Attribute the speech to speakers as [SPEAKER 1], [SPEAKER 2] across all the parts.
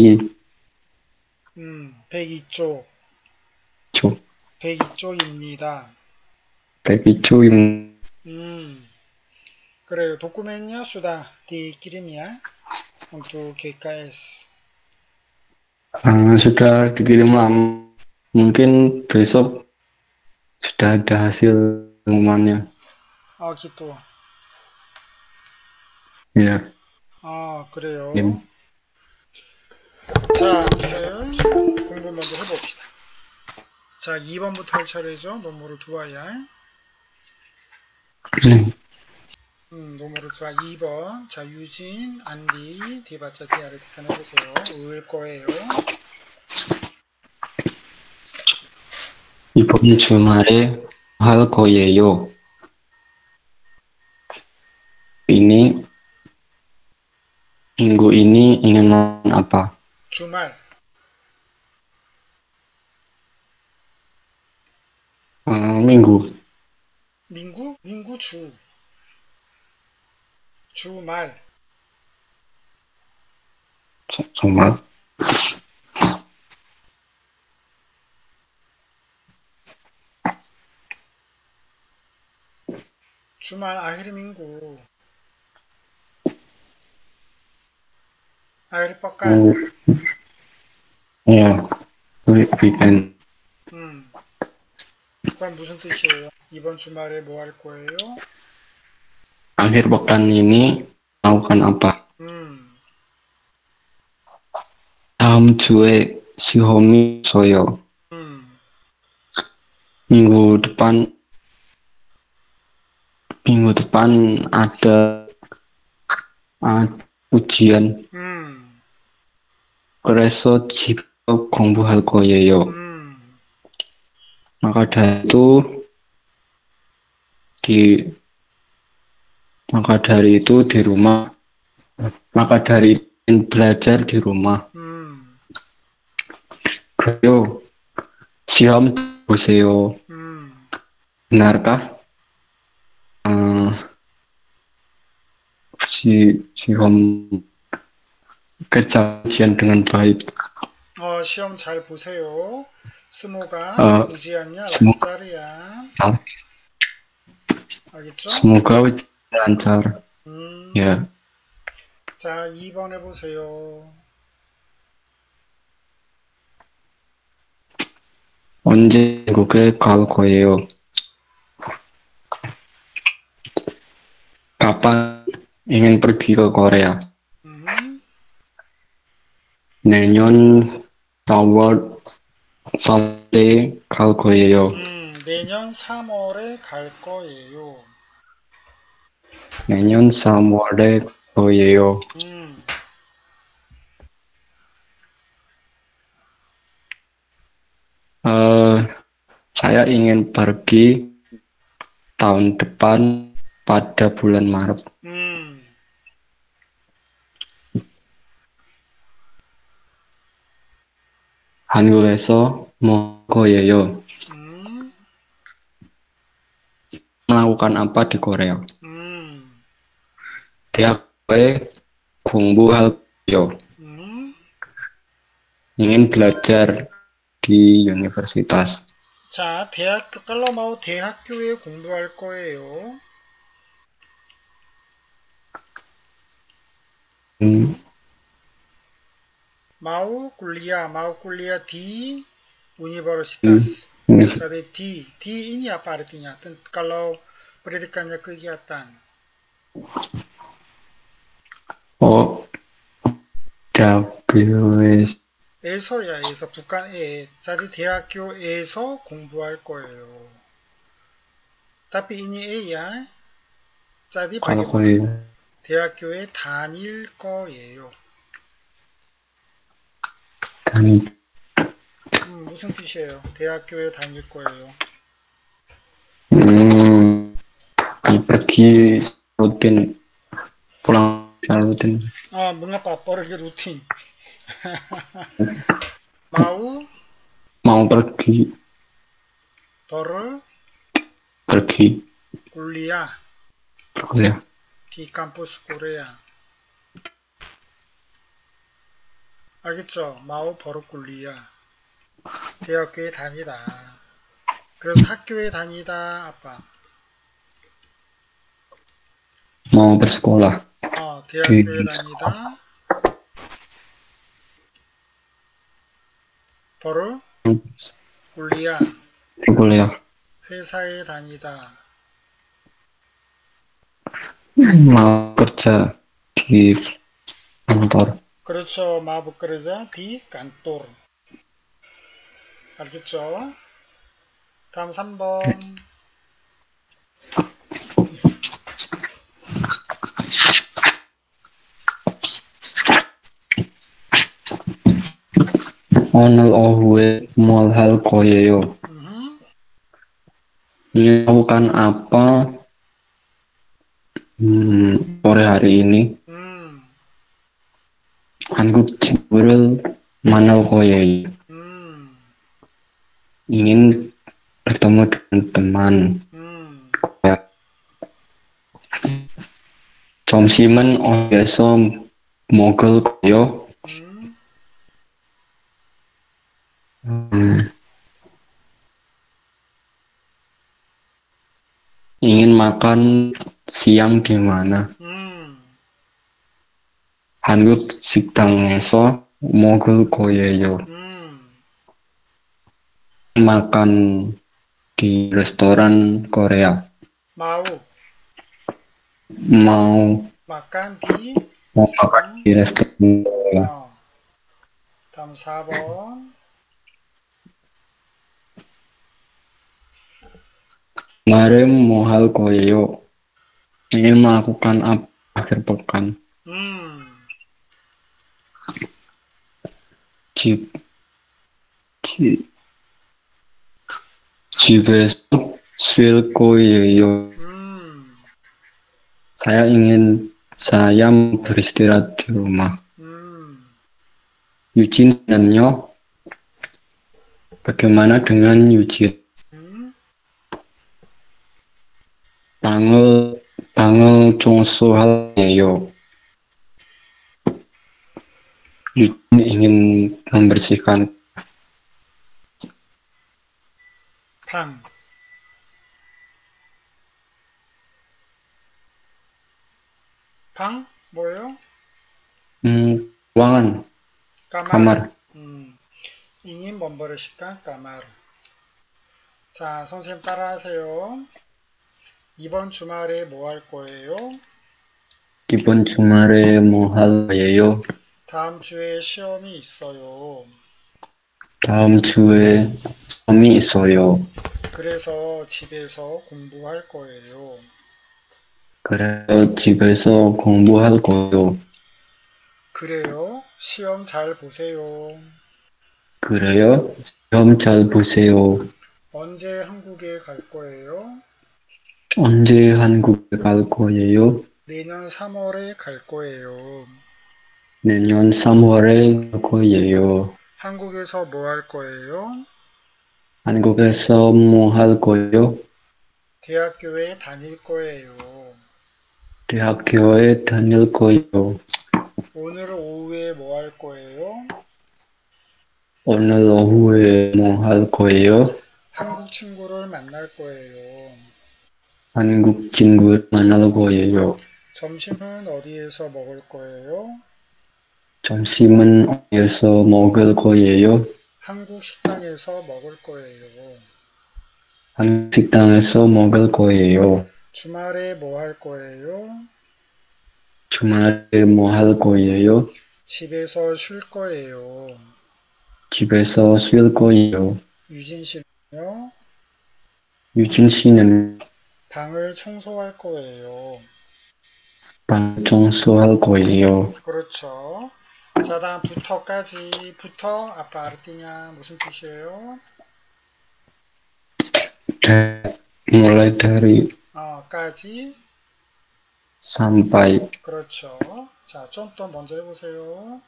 [SPEAKER 1] 102쪽.
[SPEAKER 2] 음, 102쪽. 102쪽입니다.
[SPEAKER 1] 102쪽입니다.
[SPEAKER 2] 음, 그래요. dokumennya sudah dikirim ya untuk GKS.
[SPEAKER 1] Ah, sudah dikirim lama. Mungkin besok sudah ada hasil pengumumannya.
[SPEAKER 2] 아, gitu.
[SPEAKER 1] Ya.
[SPEAKER 2] 아, 그래요.
[SPEAKER 1] 예.
[SPEAKER 2] 자, 아무튼 공부 먼저 해봅시다. 자, 2번부터 할 차례죠. 노모를 두아야.
[SPEAKER 1] 네.
[SPEAKER 2] 음, 노모를 두아 2번. 자, 유진, 안디, 디바자, 디아를 택해보세요. 을 거예요.
[SPEAKER 1] 이번 주말에 할 거예요. Ini minggu ini ingin makan apa?
[SPEAKER 2] 주말.
[SPEAKER 1] Ah, minggu.
[SPEAKER 2] 민구? 민구 주. 주말.
[SPEAKER 1] 저- 정말?
[SPEAKER 2] 주말 아히르 민구. 아히르 뻑간.
[SPEAKER 1] Oh, ya, we- weekend.
[SPEAKER 2] 음. 그건 무슨 뜻이에요? 이번 주말에 뭐 할 거예요?
[SPEAKER 1] Akhir pekan ini melakukan apa?
[SPEAKER 2] 음.
[SPEAKER 1] 다음 주에 시험이 있어요.
[SPEAKER 2] 음.
[SPEAKER 1] Minggu depan, minggu depan ada ah, ujian.
[SPEAKER 2] 음.
[SPEAKER 1] 그래서 직접 공부할 거예요.
[SPEAKER 2] 음.
[SPEAKER 1] Maka dari itu di maka dari itu di rumah maka dari itu belajar di rumah.
[SPEAKER 2] 음.
[SPEAKER 1] 그래요. 시험 보세요.
[SPEAKER 2] 음.
[SPEAKER 1] Benarkah? Eh, si 시험 kerja ujian dengan baik.
[SPEAKER 2] 어, 시험 잘 보세요. 스모가
[SPEAKER 1] 어,
[SPEAKER 2] 우지않냐? 란짜리야.
[SPEAKER 1] 아,
[SPEAKER 2] 알겠죠?
[SPEAKER 1] ujian lancar.
[SPEAKER 2] 음.
[SPEAKER 1] Ya,
[SPEAKER 2] 자, 2번 해보세요.
[SPEAKER 1] 언제 한국에 갈 거예요? Kapan ingin pergi ke Korea?
[SPEAKER 2] 음.
[SPEAKER 1] 내년 4월 3월에 갈 거예요.
[SPEAKER 2] 음, 내년 3월에 갈 거예요.
[SPEAKER 1] 내년 3월에 갈 거예요.
[SPEAKER 2] 음.
[SPEAKER 1] Eh, saya ingin pergi tahun depan pada bulan Maret.
[SPEAKER 2] 음.
[SPEAKER 1] 한국에서 뭐 거예요?
[SPEAKER 2] 음.
[SPEAKER 1] melakukan apa di Korea?
[SPEAKER 2] 음.
[SPEAKER 1] 대학교에 공부할 거예요.
[SPEAKER 2] 음.
[SPEAKER 1] ingin belajar di universitas.
[SPEAKER 2] 자, 대학교, 깔라마우 대학교에 공부할 거예요.
[SPEAKER 1] 음,
[SPEAKER 2] 마우 꿀리아, 마우 꿀리아 di universitas.
[SPEAKER 1] 음,
[SPEAKER 2] Jadi di, di ini apa artinya? Kalau pendidikannya kegiatan.
[SPEAKER 1] 어, 대학교에
[SPEAKER 2] 에서야, 에서, 북한에. jadi 대학교에서 공부할 거예요. Tapi ini e ya. Jadi
[SPEAKER 1] 갈
[SPEAKER 2] bagaimana? 대학교에 다닐 거예요.
[SPEAKER 1] 다니,
[SPEAKER 2] 음, 무슨 뜻이에요? 대학교에 다닐 거예요.
[SPEAKER 1] 음, rutin, pulang secara rutin.
[SPEAKER 2] 아, pergi rutin? mau
[SPEAKER 1] mau pergi,
[SPEAKER 2] ber
[SPEAKER 1] pergi,
[SPEAKER 2] kuliah
[SPEAKER 1] kuliah.
[SPEAKER 2] di kampus Korea. 알겠죠? 마오 버릇굴리야. 대학교에 다니다. 그래서 학교에 다니다, 아빠.
[SPEAKER 1] mau bersekolah
[SPEAKER 2] 어, 대학교에
[SPEAKER 1] 그-
[SPEAKER 2] 다니다. 버릇 굴리야.
[SPEAKER 1] kuliah
[SPEAKER 2] 회사에 다니다.
[SPEAKER 1] di kantor
[SPEAKER 2] 그렇죠. 마부 끄러자 디 깐토르. 알겠죠? 다음 3번.
[SPEAKER 1] 오늘 오후에 뭘 할 거예요?
[SPEAKER 2] 음,
[SPEAKER 1] melakukan apa hmm, sore hari ini
[SPEAKER 2] 음,
[SPEAKER 1] 한국 친구를 만날 거예요.
[SPEAKER 2] 음,
[SPEAKER 1] ingin bertemu dengan teman.
[SPEAKER 2] 음.
[SPEAKER 1] Ya. 점심은 어디에서 먹을 거요?
[SPEAKER 2] 음,
[SPEAKER 1] 음, ingin makan siang di mana?
[SPEAKER 2] 음,
[SPEAKER 1] 한국 식당에서 먹을 거예요.
[SPEAKER 2] 음.
[SPEAKER 1] makan di restoran Korea.
[SPEAKER 2] 마우,
[SPEAKER 1] Mau
[SPEAKER 2] 마깐 디.
[SPEAKER 1] mau makan di restoran Korea.
[SPEAKER 2] 어. 다음 4번.
[SPEAKER 1] Kemarin mau hal koyo. Ingin melakukan apa akhir pekan?
[SPEAKER 2] 음,
[SPEAKER 1] 집, 집, 집에서 쉴 거예요.
[SPEAKER 2] 음,
[SPEAKER 1] Saya ingin saya mau beristirahat di rumah.
[SPEAKER 2] 음.
[SPEAKER 1] Eugene-nya bagaimana dengan Eugene?
[SPEAKER 2] 음,
[SPEAKER 1] 방을 방을 청소할래요. Eugene ingin membersihkan
[SPEAKER 2] 방. 방? 뭐예요?
[SPEAKER 1] 음, ruangan
[SPEAKER 2] 까마르.
[SPEAKER 1] kamar.
[SPEAKER 2] 음, 잉인 범버르시까 까마르. 자, 선생님 따라하세요. 이번 주말에 뭐 할 거예요?
[SPEAKER 1] 이번 주말에 뭐 할래요?
[SPEAKER 2] 다음 주에 시험이 있어요.
[SPEAKER 1] 다음 주에 시험이 있어요.
[SPEAKER 2] 그래서 집에서 공부할 거예요.
[SPEAKER 1] 그래서 집에서 공부할 거요.
[SPEAKER 2] 그래요? 시험 잘 보세요.
[SPEAKER 1] 그래요? 시험 잘 보세요.
[SPEAKER 2] 언제 한국에 갈 거예요?
[SPEAKER 1] 언제 한국에 갈 거예요?
[SPEAKER 2] 내년 3월에 갈 거예요.
[SPEAKER 1] 내년 3월에 갈 거예요.
[SPEAKER 2] 한국에서 뭐 할 거예요?
[SPEAKER 1] 한국에서 뭐 할 거예요?
[SPEAKER 2] 대학교에 다닐 거예요.
[SPEAKER 1] 대학교에 다닐 거예요.
[SPEAKER 2] 오늘 오후에 뭐 할 거예요?
[SPEAKER 1] 오늘 오후에 뭐 할 거예요?
[SPEAKER 2] 한국 친구를 만날 거예요.
[SPEAKER 1] 한국 친구 만날 거예요.
[SPEAKER 2] 점심은 어디에서 먹을 거예요?
[SPEAKER 1] 점심은 어디에서 먹을 거예요?
[SPEAKER 2] 한국 식당에서 먹을 거예요.
[SPEAKER 1] 한국 식당에서 먹을 거예요.
[SPEAKER 2] 주말에 뭐 할 거예요?
[SPEAKER 1] 주말에 뭐 할 거예요?
[SPEAKER 2] 집에서 쉴 거예요.
[SPEAKER 1] 집에서 쉴 거예요.
[SPEAKER 2] 유진 씨는요?
[SPEAKER 1] 유진 씨는
[SPEAKER 2] 방을 청소할 거예요.
[SPEAKER 1] 방 청소할 거예요.
[SPEAKER 2] 그렇죠. 자, 다음 부터까지. 부터 아빠 아르띠냐 무슨 뜻이에요?
[SPEAKER 1] 대- mulai dari
[SPEAKER 2] 어, 까지.
[SPEAKER 1] sampai
[SPEAKER 2] 그렇죠. 자, 좀 더 먼저 해보세요.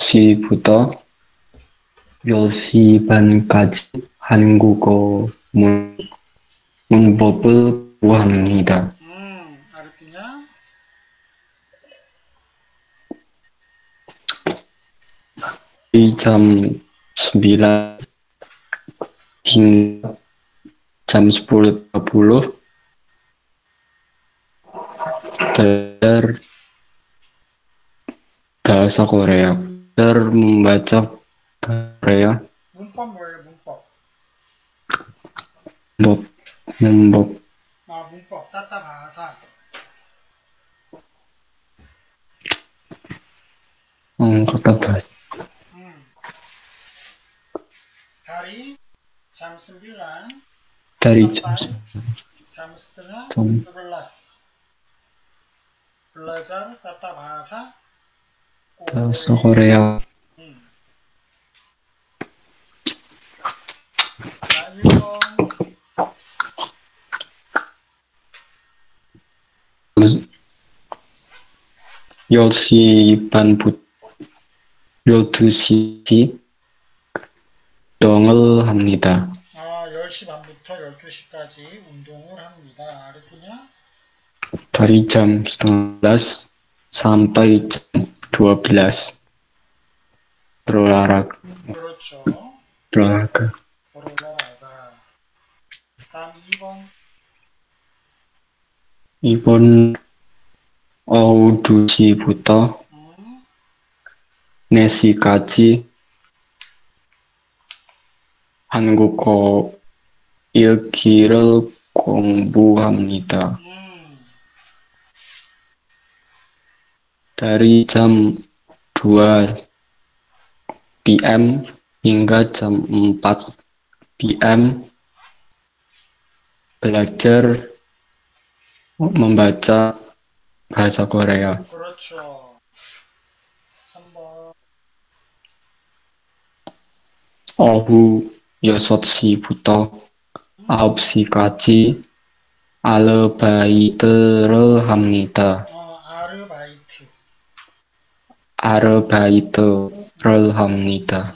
[SPEAKER 1] 시부터 10시 반까지 한국어 문, 문법을 구합니다.
[SPEAKER 2] 음, 아르띠냐?
[SPEAKER 1] Dari jam 9 hingga jam 10.30 belajar bahasa Korea. Belajar membaca Korea,
[SPEAKER 2] 문법 뭐예요, 문법?
[SPEAKER 1] membaca membaca
[SPEAKER 2] 아, 문법, 따따 바사.
[SPEAKER 1] 음, kata bahasa
[SPEAKER 2] 음. Dari jam 9
[SPEAKER 1] dari jam
[SPEAKER 2] sampai jam setengah
[SPEAKER 1] Jam.
[SPEAKER 2] 11. Belajar tata bahasa
[SPEAKER 1] bahasa Korea.
[SPEAKER 2] 음. 자, 1번.
[SPEAKER 1] 10시 반부터 12시 운동을 합니다.
[SPEAKER 2] 아, 10시 반부터 12시까지 운동을 합니다. 아르티냐?
[SPEAKER 1] Dari jam 11 sampai jam 12 berolahraga.
[SPEAKER 2] 그렇죠.
[SPEAKER 1] berolahraga.
[SPEAKER 2] 오로라라가. 다음 2번.
[SPEAKER 1] 이번 오후 2시부터
[SPEAKER 2] 음,
[SPEAKER 1] 4시까지 한국어 읽기를 공부합니다.
[SPEAKER 2] 음,
[SPEAKER 1] Dari jam 2 PM hingga jam 4 PM belajar membaca bahasa Korea.
[SPEAKER 2] 그
[SPEAKER 1] yosot si buto aopsikachi albaiterul hamnita albaiterul
[SPEAKER 2] hamnita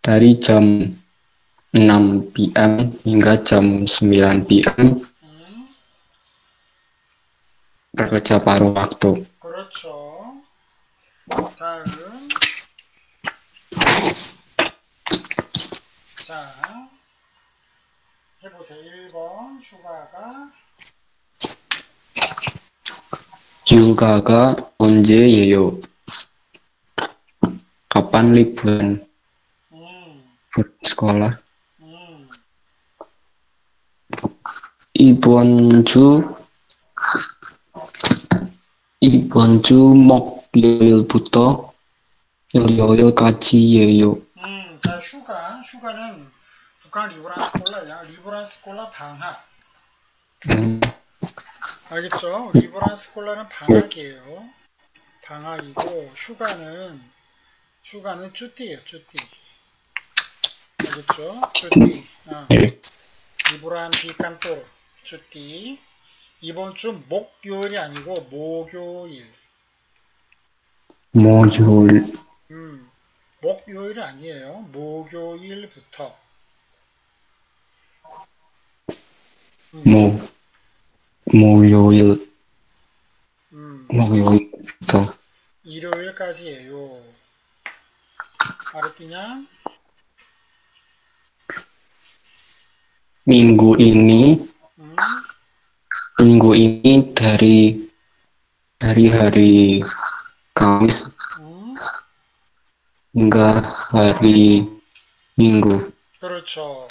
[SPEAKER 1] dari jam 6 PM hingga jam 9 PM kerja paruh waktu.
[SPEAKER 2] Kerja. 자, 해보세요. 1번 휴가가
[SPEAKER 1] 휴가가 언제예요? Kapan liburan
[SPEAKER 2] 음,
[SPEAKER 1] sekolah?
[SPEAKER 2] 음,
[SPEAKER 1] 이번 주 이번 주 목요일부터 일요일까지예요.
[SPEAKER 2] 음, 자, 휴가. 휴가는 북한 리브란 스콜라야. 리브란 스콜라 방학.
[SPEAKER 1] 음,
[SPEAKER 2] 알겠죠? 리브란 스콜라는 방학이에요. 방학이고 휴가는 휴가는 쭈띠예요. 쭈띠. 알겠죠? 쭈띠. 어.
[SPEAKER 1] 네.
[SPEAKER 2] 리브란 비칸토르. 쭈띠. 이번 주 목요일이 아니고 목요일.
[SPEAKER 1] 목요일
[SPEAKER 2] 음, 목요일이 아니에요. 목요일부터. 음,
[SPEAKER 1] 목 목요일
[SPEAKER 2] 음,
[SPEAKER 1] 목요일부터
[SPEAKER 2] 일요일까지예요.
[SPEAKER 1] minggu ini
[SPEAKER 2] 음,
[SPEAKER 1] minggu ini dari dari hari Kamis
[SPEAKER 2] 음,
[SPEAKER 1] hingga hari Minggu.
[SPEAKER 2] 그렇죠.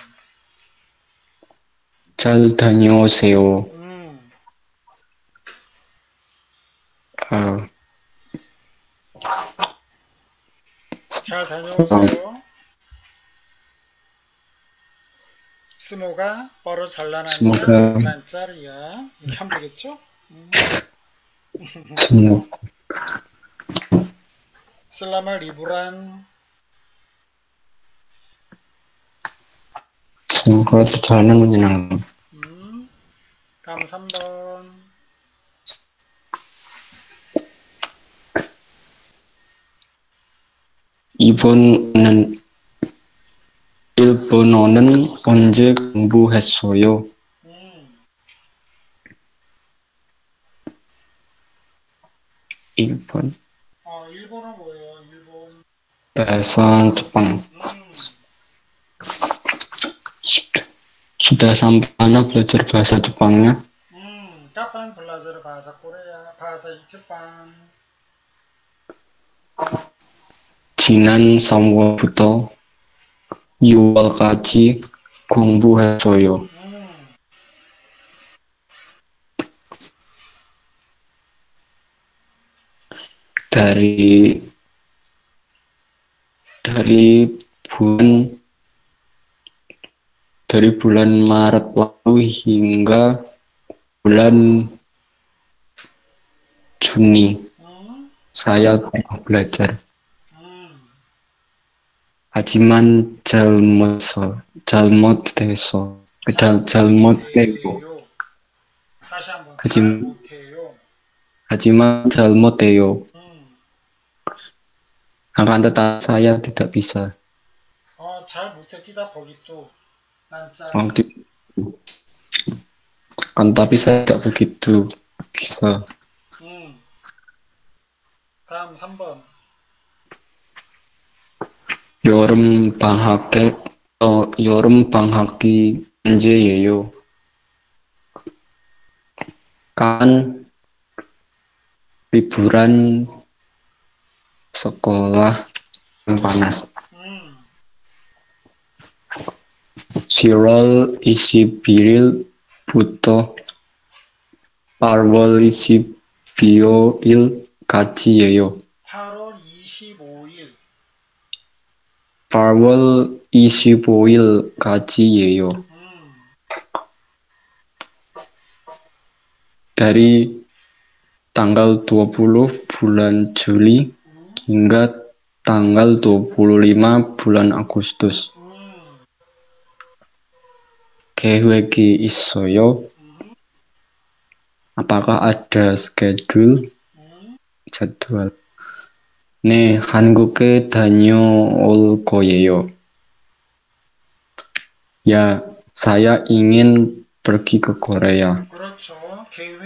[SPEAKER 1] 잘 다녀오세요.
[SPEAKER 2] 음,
[SPEAKER 1] 아,
[SPEAKER 2] 잘 다녀오세요. 스모가 뻘어 잘라놨냐?
[SPEAKER 1] 스모가.
[SPEAKER 2] 난 짤이야. 이렇게 하면 되겠죠? 음,
[SPEAKER 1] semua
[SPEAKER 2] 슬라마 리브란
[SPEAKER 1] semoga perjalanan menyenangkan.
[SPEAKER 2] 음, 다음 3번
[SPEAKER 1] 이번은 일본어는 언제 공부했어요?
[SPEAKER 2] 음,
[SPEAKER 1] 일본
[SPEAKER 2] 어,
[SPEAKER 1] bahasa Jepang.
[SPEAKER 2] Hmm.
[SPEAKER 1] Sudah, sudah sampai mana belajar bahasa Jepangnya?
[SPEAKER 2] Hmm. Kapan belajar bahasa Korea, bahasa Jepang?
[SPEAKER 1] 지난 3월부터 6월까지 공부했어요.
[SPEAKER 2] Hmm.
[SPEAKER 1] Dari dari bulan dari bulan Maret lalu hingga bulan Juni
[SPEAKER 2] Hmm.
[SPEAKER 1] saya telah belajar.
[SPEAKER 2] Hmm.
[SPEAKER 1] 하지만 잘못서 잘못돼서 akan tetapi saya tidak bisa
[SPEAKER 2] 어, 잘 못했기다 보기도 난짜
[SPEAKER 1] Oh, di- akan tapi saya tidak begitu bisa
[SPEAKER 2] 음. 다음 3번
[SPEAKER 1] 여름 방학에 어 여름 방학이 언제예요? kan liburan sekolah yang panas.
[SPEAKER 2] 음.
[SPEAKER 1] 10월 21일부터 8월 22일까지예요.
[SPEAKER 2] 8월 25일
[SPEAKER 1] 8월 25일까지예요.
[SPEAKER 2] 음.
[SPEAKER 1] Dari tanggal 20 bulan Juli
[SPEAKER 2] 음.
[SPEAKER 1] Hingga tanggal 25 bulan Agustus.
[SPEAKER 2] 음.
[SPEAKER 1] 계획이 있어요?
[SPEAKER 2] 음.
[SPEAKER 1] Apakah ada schedule
[SPEAKER 2] 음.
[SPEAKER 1] jadwal? 네, 한국에 다녀올 거예요. Ya, saya ingin pergi ke Korea.
[SPEAKER 2] 그렇죠. 계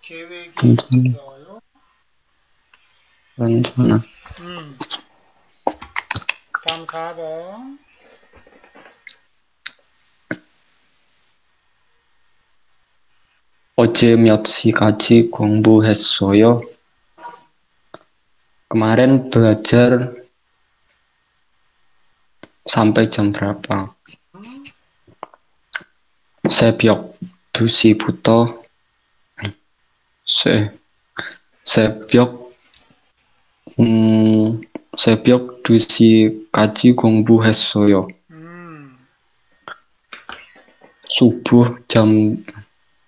[SPEAKER 2] 계획이
[SPEAKER 1] 괜찮아.
[SPEAKER 2] 있어요.
[SPEAKER 1] rencana.
[SPEAKER 2] 음. 다음 4번
[SPEAKER 1] 어제 몇 시까지 공부했어요? Kemarin belajar sampai jam berapa?
[SPEAKER 2] 음.
[SPEAKER 1] 새벽 2 시부터 새, 새벽 음, 새벽 2시까지 공부했어요.
[SPEAKER 2] 음.
[SPEAKER 1] Subuh jam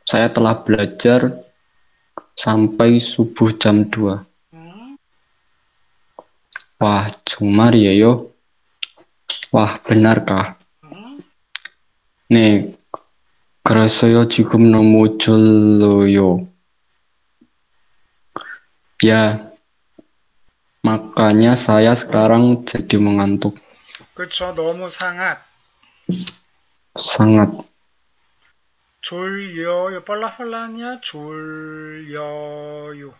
[SPEAKER 1] saya telah belajar sampai subuh jam 2.
[SPEAKER 2] 음.
[SPEAKER 1] Wah, 정말이에요? Wah, benarkah?
[SPEAKER 2] 음.
[SPEAKER 1] 네, 그래서요, 지금 너무 졸려요. Ya, makanya saya sekarang jadi mengantuk
[SPEAKER 2] 그쵸. 너무 상한.
[SPEAKER 1] sangat.
[SPEAKER 2] 졸려요. 빨라빨라냐? 졸려요.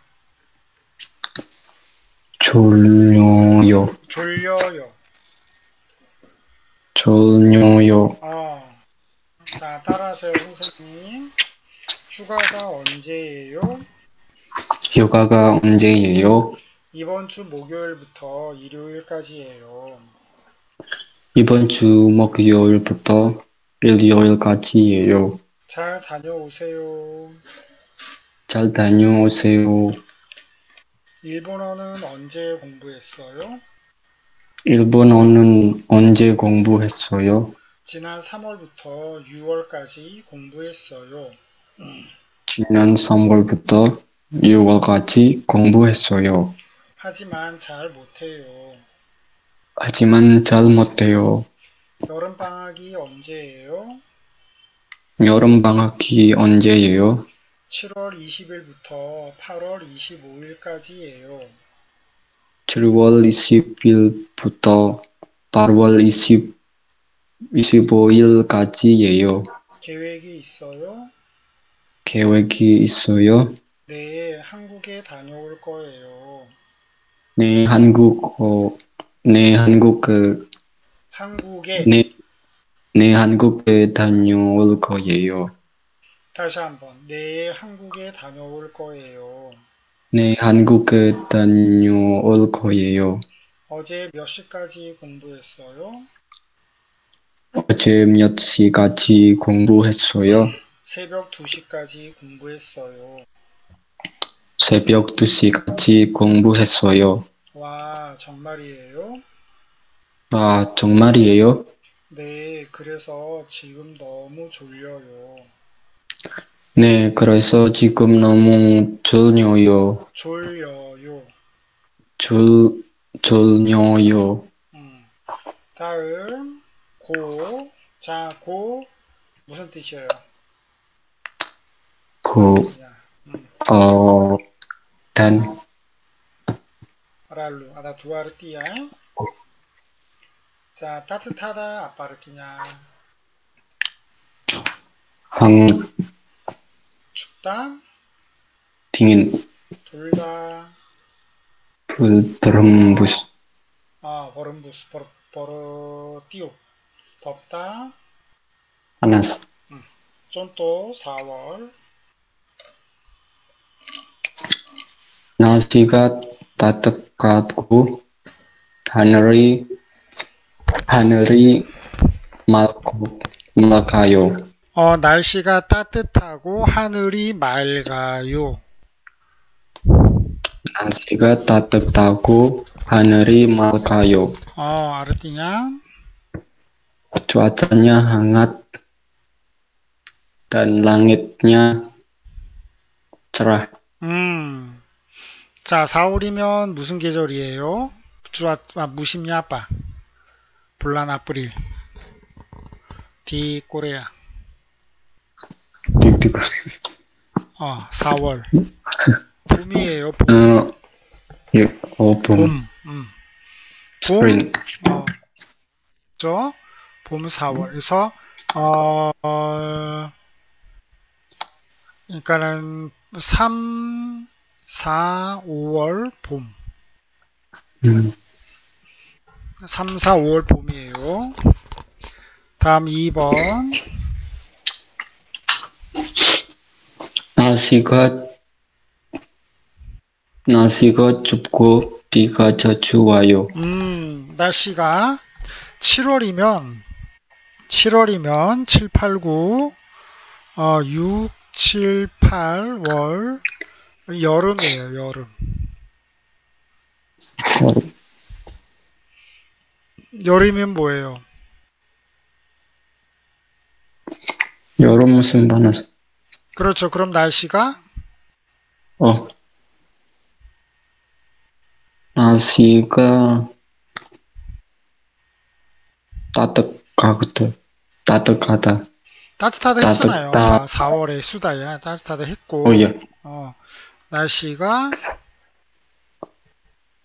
[SPEAKER 1] 졸려요,
[SPEAKER 2] 졸려요.
[SPEAKER 1] 졸려요.
[SPEAKER 2] 어. 자, 따라하세요, 선생님. 휴가가 언제예요?
[SPEAKER 1] 휴가가 언제예요?
[SPEAKER 2] 이번 주 목요일부터 일요일까지예요.
[SPEAKER 1] 이번 주 목요일부터 일요일까지예요.
[SPEAKER 2] 잘 다녀오세요.
[SPEAKER 1] 잘 다녀오세요.
[SPEAKER 2] 일본어는 언제 공부했어요?
[SPEAKER 1] 일본어는 언제 공부했어요?
[SPEAKER 2] 지난 3월부터 6월까지 공부했어요.
[SPEAKER 1] 지난 3월부터 6월까지 공부했어요.
[SPEAKER 2] 하지만 잘 못해요.
[SPEAKER 1] 하지만 잘 못해요.
[SPEAKER 2] 여름 방학이 언제예요?
[SPEAKER 1] 여름 방학이 언제예요?
[SPEAKER 2] 7월 20일부터 8월 25일까지예요.
[SPEAKER 1] 7월 20일부터 8월 20, 25일까지예요.
[SPEAKER 2] 계획이 있어요?
[SPEAKER 1] 계획이 있어요?
[SPEAKER 2] 네, 한국에 다녀올 거예요.
[SPEAKER 1] 네, 한국, 어, 네, 한국, 그,
[SPEAKER 2] 한국에
[SPEAKER 1] 네, 네, 한국에 다녀올 거예요.
[SPEAKER 2] 다시 한번 네, 한국에 다녀올 거예요.
[SPEAKER 1] 네, 한국에 다녀올 거예요.
[SPEAKER 2] 어제 몇 시까지 공부했어요?
[SPEAKER 1] 어제 몇 시까지 공부했어요?
[SPEAKER 2] 새벽 2시까지 공부했어요.
[SPEAKER 1] 새벽 2시까지 공부했어요.
[SPEAKER 2] 와, 정말이에요?
[SPEAKER 1] 아, 정말이에요?
[SPEAKER 2] 네, 그래서 지금 너무 졸려요.
[SPEAKER 1] 네, 그래서 지금 너무 졸려요.
[SPEAKER 2] 졸려요.
[SPEAKER 1] 졸, 졸려요.
[SPEAKER 2] 음. 다음, 고. 자, 고. 무슨 뜻이에요?
[SPEAKER 1] 그,
[SPEAKER 2] 그 냥. 음.
[SPEAKER 1] 어, dan,
[SPEAKER 2] Lalu ada dua arti ya. 자, 따뜻하다 apa artinya?
[SPEAKER 1] hangat,
[SPEAKER 2] 춥다,
[SPEAKER 1] dingin,
[SPEAKER 2] 돌다,
[SPEAKER 1] ber- berembus,
[SPEAKER 2] 아, 버름부스, 버, 버러, 띄우, 덥다,
[SPEAKER 1] panas,
[SPEAKER 2] 쫀또, 4 월,
[SPEAKER 1] 날씨가 따뜻하고 하늘이 하늘이 맑고 맑아요.
[SPEAKER 2] 어, 날씨가 따뜻하고 하늘이 맑아요.
[SPEAKER 1] 날씨가 따뜻하고 하늘이 맑아요.
[SPEAKER 2] 어, artinya
[SPEAKER 1] cuacanya hangat dan langitnya cerah.
[SPEAKER 2] 음. 자, 4월이면 무슨 계절이에요? 주아, 아, 무심냐, 아빠. 불란 아프릴. 디 꼬레야. 어, 4월. 봄이에요, 봄.
[SPEAKER 1] 어, 예, 어, 봄,
[SPEAKER 2] 봄. 음. 봄. 어, 저, 봄 4월. 그래서, 어, 어, 그러니까는 3, 4, 5월 봄.
[SPEAKER 1] 음,
[SPEAKER 2] 3, 4, 5월 봄이에요. 다음 2번.
[SPEAKER 1] 날씨가 날씨가 춥고 비가 자주 와요.
[SPEAKER 2] 음, 날씨가 7월이면 7월이면 7, 8, 9, 어, 6, 7, 8월 여름이에요, 여름. 여름이면 뭐예요?
[SPEAKER 1] 여름 무슨 바나스?
[SPEAKER 2] 그렇죠. 그럼 날씨가
[SPEAKER 1] 어, 날씨가 따뜻하다. 따뜻하다.
[SPEAKER 2] 따뜻하다 했잖아요.
[SPEAKER 1] 따뜻하-
[SPEAKER 2] 4, 월에 수다야. 따뜻하다 했고.
[SPEAKER 1] 어, 예.
[SPEAKER 2] 어, 날씨가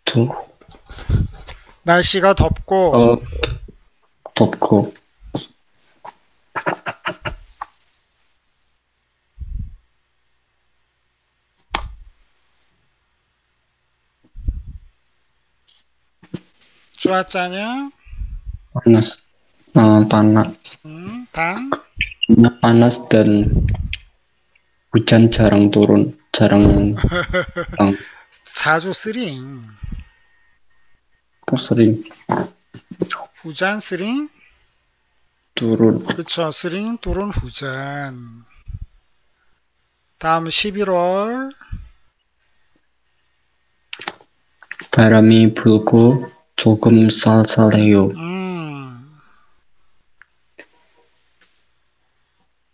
[SPEAKER 1] 더,
[SPEAKER 2] 날씨가 덥고
[SPEAKER 1] 어, 덥고
[SPEAKER 2] cuacanya
[SPEAKER 1] panas. 어, panas.
[SPEAKER 2] 음, 단
[SPEAKER 1] panas dan hujan jarang turun, jarang jarang
[SPEAKER 2] 자주 쓰링
[SPEAKER 1] sering
[SPEAKER 2] 후잔 쓰링
[SPEAKER 1] turun.
[SPEAKER 2] 그쵸 쓰링 또는 후잔 다음 11월
[SPEAKER 1] 바람이 불고 조금 쌀쌀해요.
[SPEAKER 2] 음,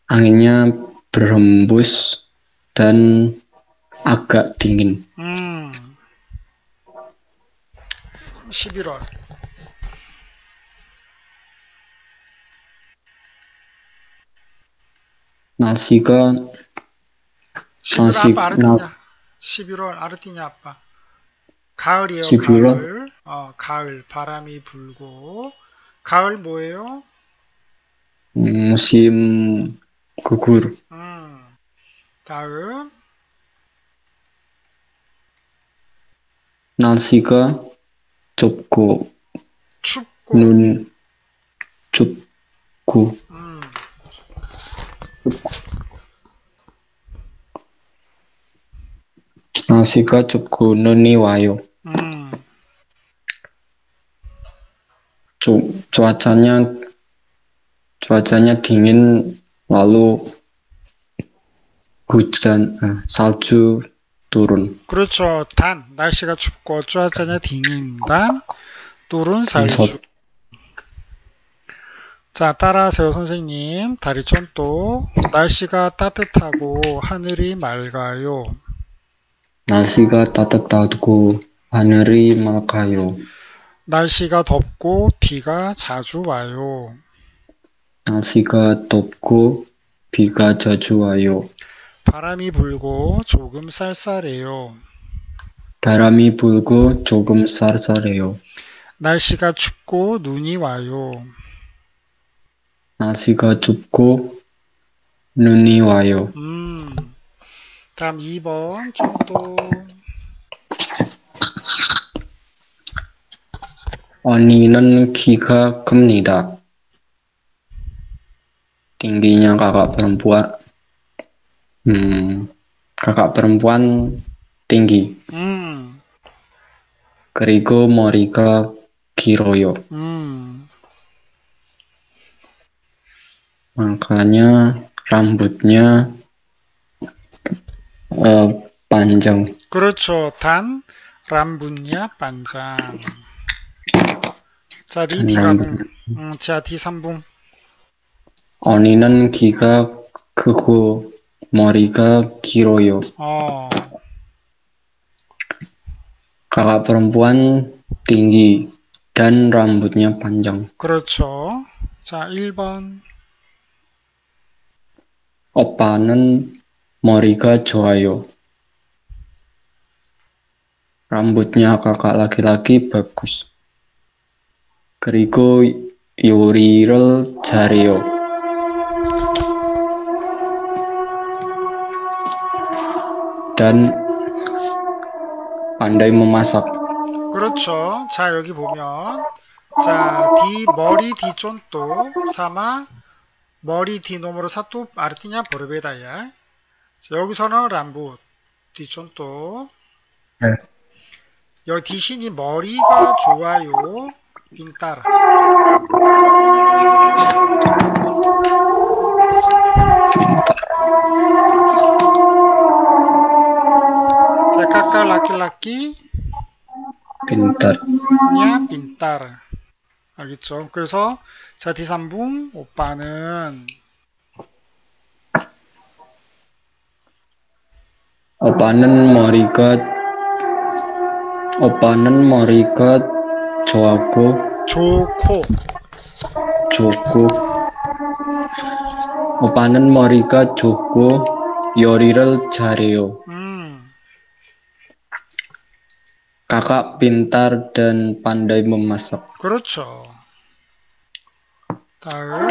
[SPEAKER 1] Anginnya berhembus dan agak dingin.
[SPEAKER 2] 음. 11월
[SPEAKER 1] 날씨가
[SPEAKER 2] 11월
[SPEAKER 1] 다시
[SPEAKER 2] 아빠 아르티냐 11월 아르티냐 아빠 가을이에요
[SPEAKER 1] 11월?
[SPEAKER 2] 가을 어, 가을 바람이 불고 가을 뭐예요?
[SPEAKER 1] 음, musim gugur.
[SPEAKER 2] 음, 다음
[SPEAKER 1] 날씨가 좁고
[SPEAKER 2] 춥고
[SPEAKER 1] 눈 춥고
[SPEAKER 2] 음,
[SPEAKER 1] 날씨가 좁고 눈이 와요.
[SPEAKER 2] 음,
[SPEAKER 1] Cu- cuacanya cuacanya dingin lalu hujan eh, Turun
[SPEAKER 2] 그렇죠. 단 날씨가 춥고 쭈아짜냐 딩인단 뚜른 살수.
[SPEAKER 1] 저-
[SPEAKER 2] 자, 따라하세요, 선생님. 다리 쫀또. 날씨가 따뜻하고 하늘이 맑아요.
[SPEAKER 1] 날씨가 따뜻하고 하늘이 맑아요.
[SPEAKER 2] 날씨가 덥고 비가 자주 와요.
[SPEAKER 1] 날씨가 덥고 비가 자주 와요.
[SPEAKER 2] 바람이 불고 조금 쌀쌀해요.
[SPEAKER 1] 바람이 불고 조금 쌀쌀해요.
[SPEAKER 2] 날씨가 춥고 눈이 와요.
[SPEAKER 1] 날씨가 춥고 눈이 와요.
[SPEAKER 2] 음. 다음 2번 쫀또.
[SPEAKER 1] 언니는 키가 큽니다. tingginya kakak perempuan, hmm, kakak perempuan tinggi.
[SPEAKER 2] 음.
[SPEAKER 1] 그리고 머리가 길어요.
[SPEAKER 2] 음.
[SPEAKER 1] makanya rambutnya eh, panjang.
[SPEAKER 2] 그렇죠. 단 람분야 반장. 자, 디 디가붕. 음, 자, 디3붕.
[SPEAKER 1] 언니는 키가 크고 머리가 길어요.
[SPEAKER 2] 어.
[SPEAKER 1] kakak perempuan tinggi dan rambutnya panjang.
[SPEAKER 2] 그렇죠. 자, 1번.
[SPEAKER 1] 오빠는 머리가 좋아요. rambutnya kakak laki-laki bagus. 그리고 요리를 잘해요. Dan pandai memasak.
[SPEAKER 2] 그렇죠. 자, 여기 보면 자, 디 머리 디 쫀또 사마 머리 디 노모로 사또 아르티냐 버르베다야. 자, 여기서는 람부 디 쫀또.
[SPEAKER 1] 네.
[SPEAKER 2] 여기 디신이 머리가 좋아요. 빈따라. 자, 까까 라 끼라끼
[SPEAKER 1] pintar.
[SPEAKER 2] 냐 빈따라. 알겠죠? 그래서 자, 디삼붕 오빠는
[SPEAKER 1] 오빠는 머리가 오빠는 머리가 좋아하고
[SPEAKER 2] 좋고
[SPEAKER 1] 좋고 오빠는 머리가 좋고 요리를 잘해요.
[SPEAKER 2] 음.
[SPEAKER 1] kakak pintar dan pandai memasak.
[SPEAKER 2] 그렇죠. 다음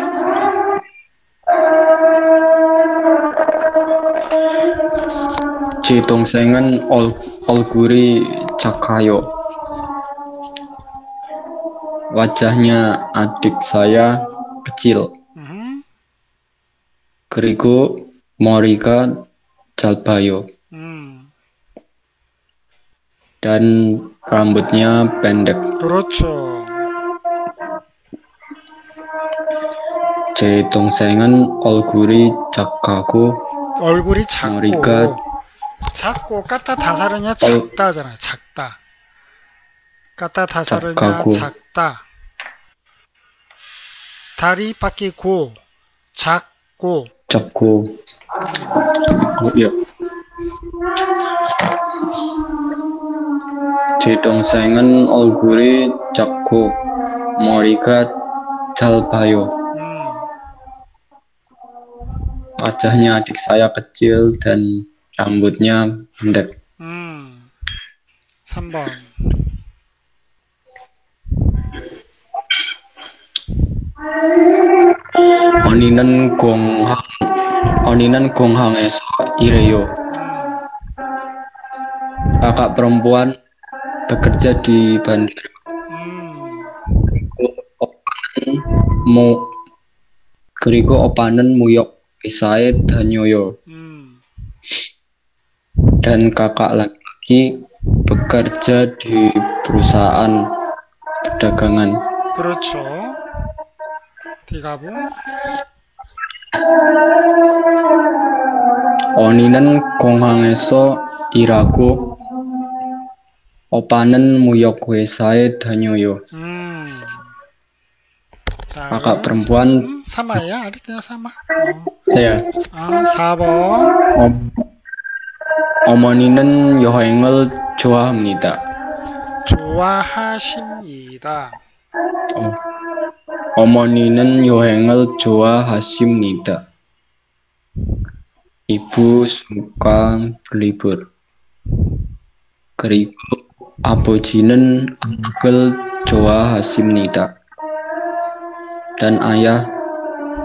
[SPEAKER 1] 제 동생은 얼, 얼굴이 작아요. wajahnya adik saya kecil.
[SPEAKER 2] 음,
[SPEAKER 1] 그리고 머리가 짧아요.
[SPEAKER 2] 음,
[SPEAKER 1] dan rambutnya pendek.
[SPEAKER 2] 그렇죠.
[SPEAKER 1] 제 동생은 얼굴이 작고
[SPEAKER 2] 얼굴이 작고
[SPEAKER 1] 머리가-
[SPEAKER 2] 작고 까따 다사르냐 작다잖아요. 작다. 까따 다사르냐
[SPEAKER 1] 작가고.
[SPEAKER 2] 작다. 다리 바뀌고 작고
[SPEAKER 1] 작고 야. 제 동생은 얼굴이 작고 머리가 짧아요.
[SPEAKER 2] 음,
[SPEAKER 1] wajahnya adik saya kecil dan rambutnya pendek.
[SPEAKER 2] 음. 3번.
[SPEAKER 1] 언니는 공항 언니는 공항에서 일해요.
[SPEAKER 2] 음,
[SPEAKER 1] kakak perempuan bekerja di bandara.
[SPEAKER 2] 음,
[SPEAKER 1] 모 그리고 오빠는 무역 회사에 다녀요.
[SPEAKER 2] 음,
[SPEAKER 1] Dan kakak laki-laki bekerja di perusahaan perdagangan.
[SPEAKER 2] 그렇죠. 디가보.
[SPEAKER 1] 언니는 공항에서 일하고 오빠는 무역 회사에 다녀요.
[SPEAKER 2] 음. 자,
[SPEAKER 1] Kakak perempuan
[SPEAKER 2] 음, 사마야, 아리트냐 사마. 어.
[SPEAKER 1] saya
[SPEAKER 2] 아, 4번.
[SPEAKER 1] Om- 어머니는 여행을 좋아합니다.
[SPEAKER 2] 좋아하십니다.
[SPEAKER 1] 어, 어머니는 여행을 좋아하십니다. Ibu suka berlibur. 그리고 아버지는 음악을 좋아하십니다. Dan ayah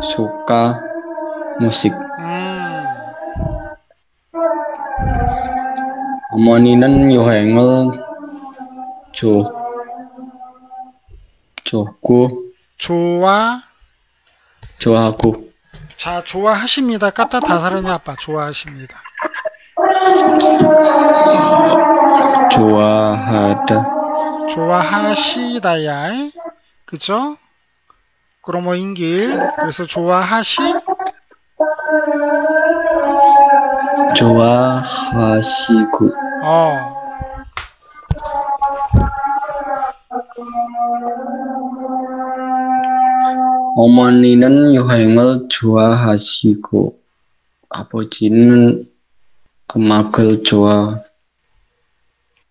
[SPEAKER 1] suka musik.
[SPEAKER 2] 음,
[SPEAKER 1] 어머니는 여행을 좋, 좋고,
[SPEAKER 2] 좋아.
[SPEAKER 1] 좋아하고,
[SPEAKER 2] 자, 좋아하십니다. 까따 다사르냐 아빠. 좋아하십니다.
[SPEAKER 1] 좋아하다,
[SPEAKER 2] 좋아하시다야. 그죠? 그럼 뭐 인길. 그래서 좋아하시.
[SPEAKER 1] 좋아하시고,
[SPEAKER 2] 어.
[SPEAKER 1] 어머니는 여행을 좋아하시고, 아버지는 음악을 좋아,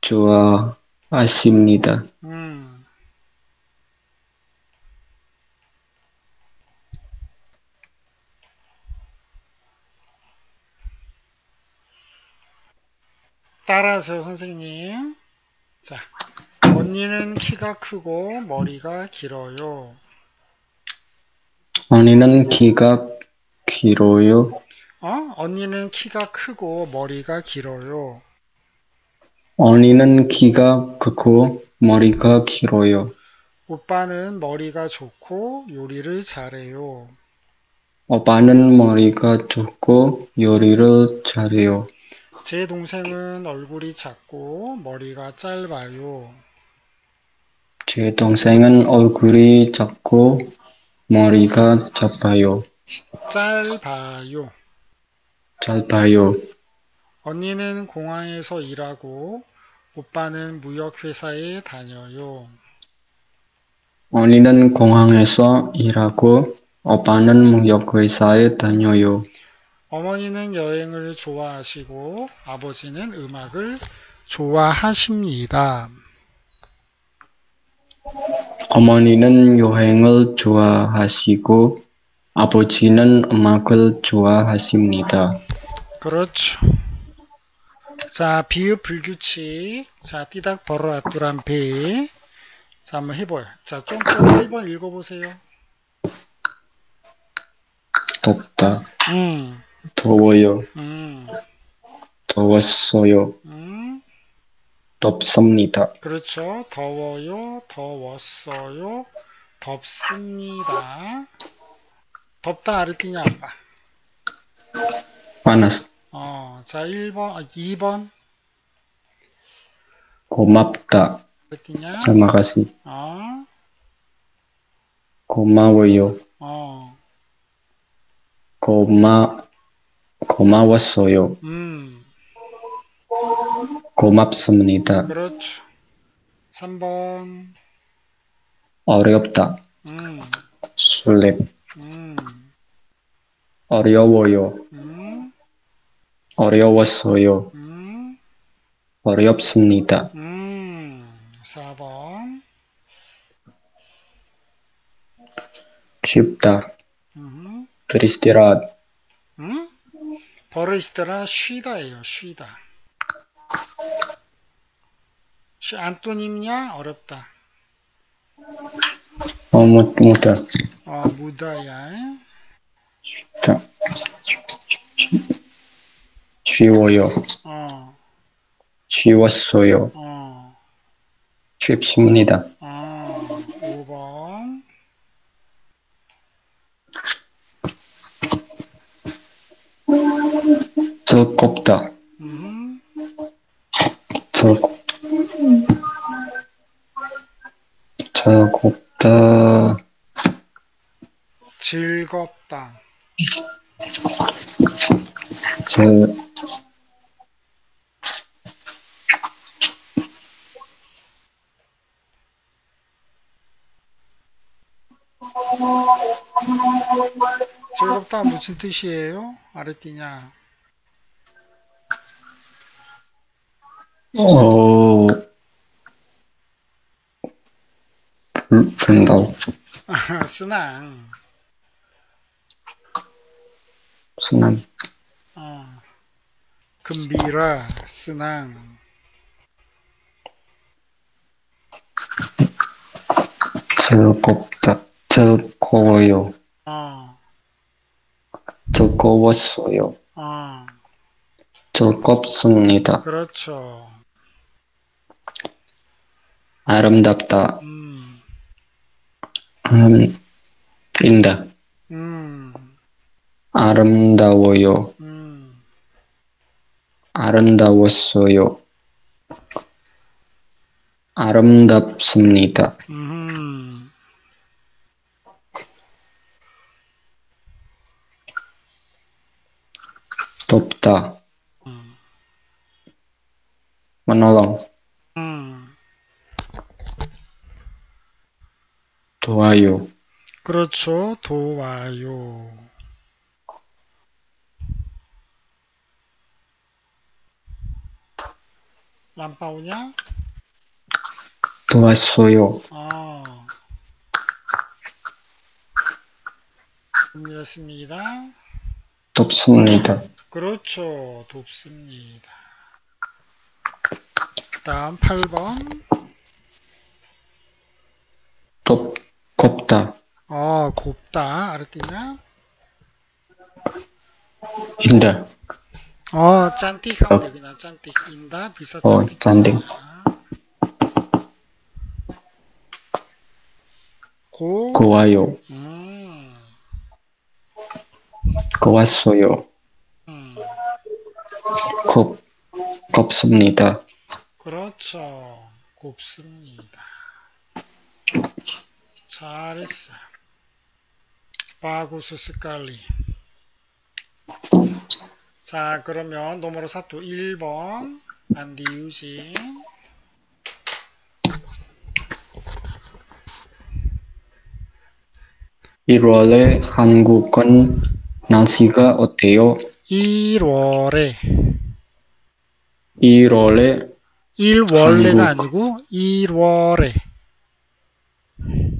[SPEAKER 1] 좋아하십니다.
[SPEAKER 2] 음. 따라하세요, 선생님. 자, 언니는 키가 크고 머리가 길어요.
[SPEAKER 1] 언니는 키가 길어요.
[SPEAKER 2] 어? 언니는 키가 크고 머리가 길어요.
[SPEAKER 1] 언니는 키가 크고 머리가 길어요.
[SPEAKER 2] 오빠는 머리가 좋고 요리를 잘해요.
[SPEAKER 1] 오빠는 머리가 좋고 요리를 잘해요.
[SPEAKER 2] 제 동생은 얼굴이 작고 머리가 짧아요.
[SPEAKER 1] 제 동생은 얼굴이 작고 머리가 작아요.
[SPEAKER 2] 짧아요.
[SPEAKER 1] 짧아요.
[SPEAKER 2] 언니는 공항에서 일하고 오빠는 무역회사에 다녀요.
[SPEAKER 1] 언니는 공항에서 일하고 오빠는 무역회사에 다녀요.
[SPEAKER 2] 어머니는 여행을 좋아하시고 아버지는 음악을 좋아하십니다.
[SPEAKER 1] 어머니는 여행을 좋아하시고 아버지는 음악을 좋아하십니다.
[SPEAKER 2] 그렇죠. 자, 비읍 불규칙. 자, 띠닥 벌어 아뚜란 배. 자, 한번 해봐요. 자, 쫑쫑 1번 읽어보세요.
[SPEAKER 1] 덥다,
[SPEAKER 2] 음,
[SPEAKER 1] 더워요,
[SPEAKER 2] 음,
[SPEAKER 1] 더웠어요,
[SPEAKER 2] 음.
[SPEAKER 1] 덥습니다.
[SPEAKER 2] 그렇죠. 더워요, 더웠어요, 덥습니다. 덥다 아르띠냐 아빠.
[SPEAKER 1] panas,
[SPEAKER 2] 어, 자, 1번, 아, 2번.
[SPEAKER 1] 고맙다,
[SPEAKER 2] 아르띠냐?
[SPEAKER 1] terima kasih,
[SPEAKER 2] 어,
[SPEAKER 1] 고마워요,
[SPEAKER 2] 어,
[SPEAKER 1] 고마, 고마웠어요,
[SPEAKER 2] 음,
[SPEAKER 1] 고맙습니다,
[SPEAKER 2] 그렇죠. 3번.
[SPEAKER 1] 어렵다,
[SPEAKER 2] 음,
[SPEAKER 1] 술랩,
[SPEAKER 2] 음,
[SPEAKER 1] 어려워요,
[SPEAKER 2] 음,
[SPEAKER 1] 어려웠어요,
[SPEAKER 2] 음,
[SPEAKER 1] 어렵습니다,
[SPEAKER 2] 음. 4번.
[SPEAKER 1] 쉽다,
[SPEAKER 2] 음,
[SPEAKER 1] beristirahat,
[SPEAKER 2] 음? 버릇이더라 쉬다예요, 쉬다. 쉬, 안토님냐? 어렵다.
[SPEAKER 1] 어, 무- mudah,
[SPEAKER 2] 어, 무다야.
[SPEAKER 1] 자, 쉬워요,
[SPEAKER 2] 어,
[SPEAKER 1] 쉬웠어요,
[SPEAKER 2] 어,
[SPEAKER 1] 쉽습니다.
[SPEAKER 2] 어, 5번.
[SPEAKER 1] 즐겁다.
[SPEAKER 2] 음,
[SPEAKER 1] 즐겁, 즐겁다.
[SPEAKER 2] 즐겁다.
[SPEAKER 1] 즐,
[SPEAKER 2] 즐겁다 무슨 뜻이에요? 아르띠냐?
[SPEAKER 1] 어, 불, 불다고.
[SPEAKER 2] 스낭.
[SPEAKER 1] 순한,
[SPEAKER 2] 어. 금비라, 스낭.
[SPEAKER 1] 즐겁다. 즐거워요.
[SPEAKER 2] 어,
[SPEAKER 1] 즐거웠어요.
[SPEAKER 2] 어.
[SPEAKER 1] 즐겁습니다.
[SPEAKER 2] 그렇죠.
[SPEAKER 1] 아름답다.
[SPEAKER 2] 음,
[SPEAKER 1] 아름인다.
[SPEAKER 2] 음,
[SPEAKER 1] 아름다워요.
[SPEAKER 2] 음.
[SPEAKER 1] 아름다웠어요. 아름답습니다.
[SPEAKER 2] 음.
[SPEAKER 1] menolong,
[SPEAKER 2] 음.
[SPEAKER 1] 도와요.
[SPEAKER 2] 그렇죠. 도와요. 람파오냐?
[SPEAKER 1] 도왔어요.
[SPEAKER 2] 어. 준비했습니다.
[SPEAKER 1] 돕습니다.
[SPEAKER 2] 그렇죠. 돕습니다. 다음 8번.
[SPEAKER 1] 돕, 곱다.
[SPEAKER 2] 어, 곱다. 알았디냐?
[SPEAKER 1] 인다.
[SPEAKER 2] 어, 짠틱 하면 되구나. 짠틱. 인다. 짠틱.
[SPEAKER 1] 짠틱.
[SPEAKER 2] 고.
[SPEAKER 1] 고와요.
[SPEAKER 2] 음.
[SPEAKER 1] 고왔어요.
[SPEAKER 2] 음.
[SPEAKER 1] 곱, 곱습니다.
[SPEAKER 2] 그렇죠. 곱습니다. 잘했어. 바구스 스칼리. 자, 그러면 노모로 사투 1번 안디우신
[SPEAKER 1] 1월에 한국은 날씨가 어때요?
[SPEAKER 2] 1월에.
[SPEAKER 1] 1월에
[SPEAKER 2] 1월에가
[SPEAKER 1] 한국.
[SPEAKER 2] 아니고 1월에.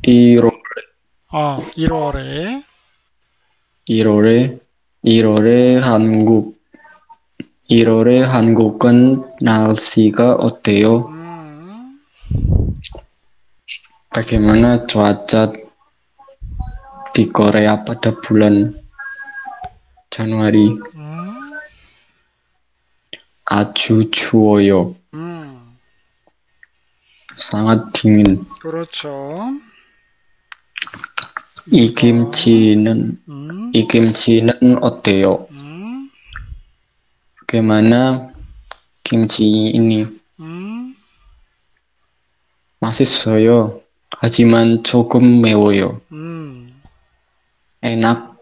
[SPEAKER 1] 1월,
[SPEAKER 2] 어, 1월에.
[SPEAKER 1] 1월에 1월에 한국 1월에 한국은 날씨가 어때요?
[SPEAKER 2] 음,
[SPEAKER 1] Bagaimana cuaca di Korea pada bulan Januari?
[SPEAKER 2] 음,
[SPEAKER 1] 아주 추워요.
[SPEAKER 2] 음,
[SPEAKER 1] sangat dingin.
[SPEAKER 2] 그렇죠.
[SPEAKER 1] 이 김치는
[SPEAKER 2] 음,
[SPEAKER 1] 이 김치는 어때요?
[SPEAKER 2] 음,
[SPEAKER 1] Bagaimana kimchi ini?
[SPEAKER 2] 음,
[SPEAKER 1] 맛있어요. 하지만 조금 매워요.
[SPEAKER 2] 음,
[SPEAKER 1] Enak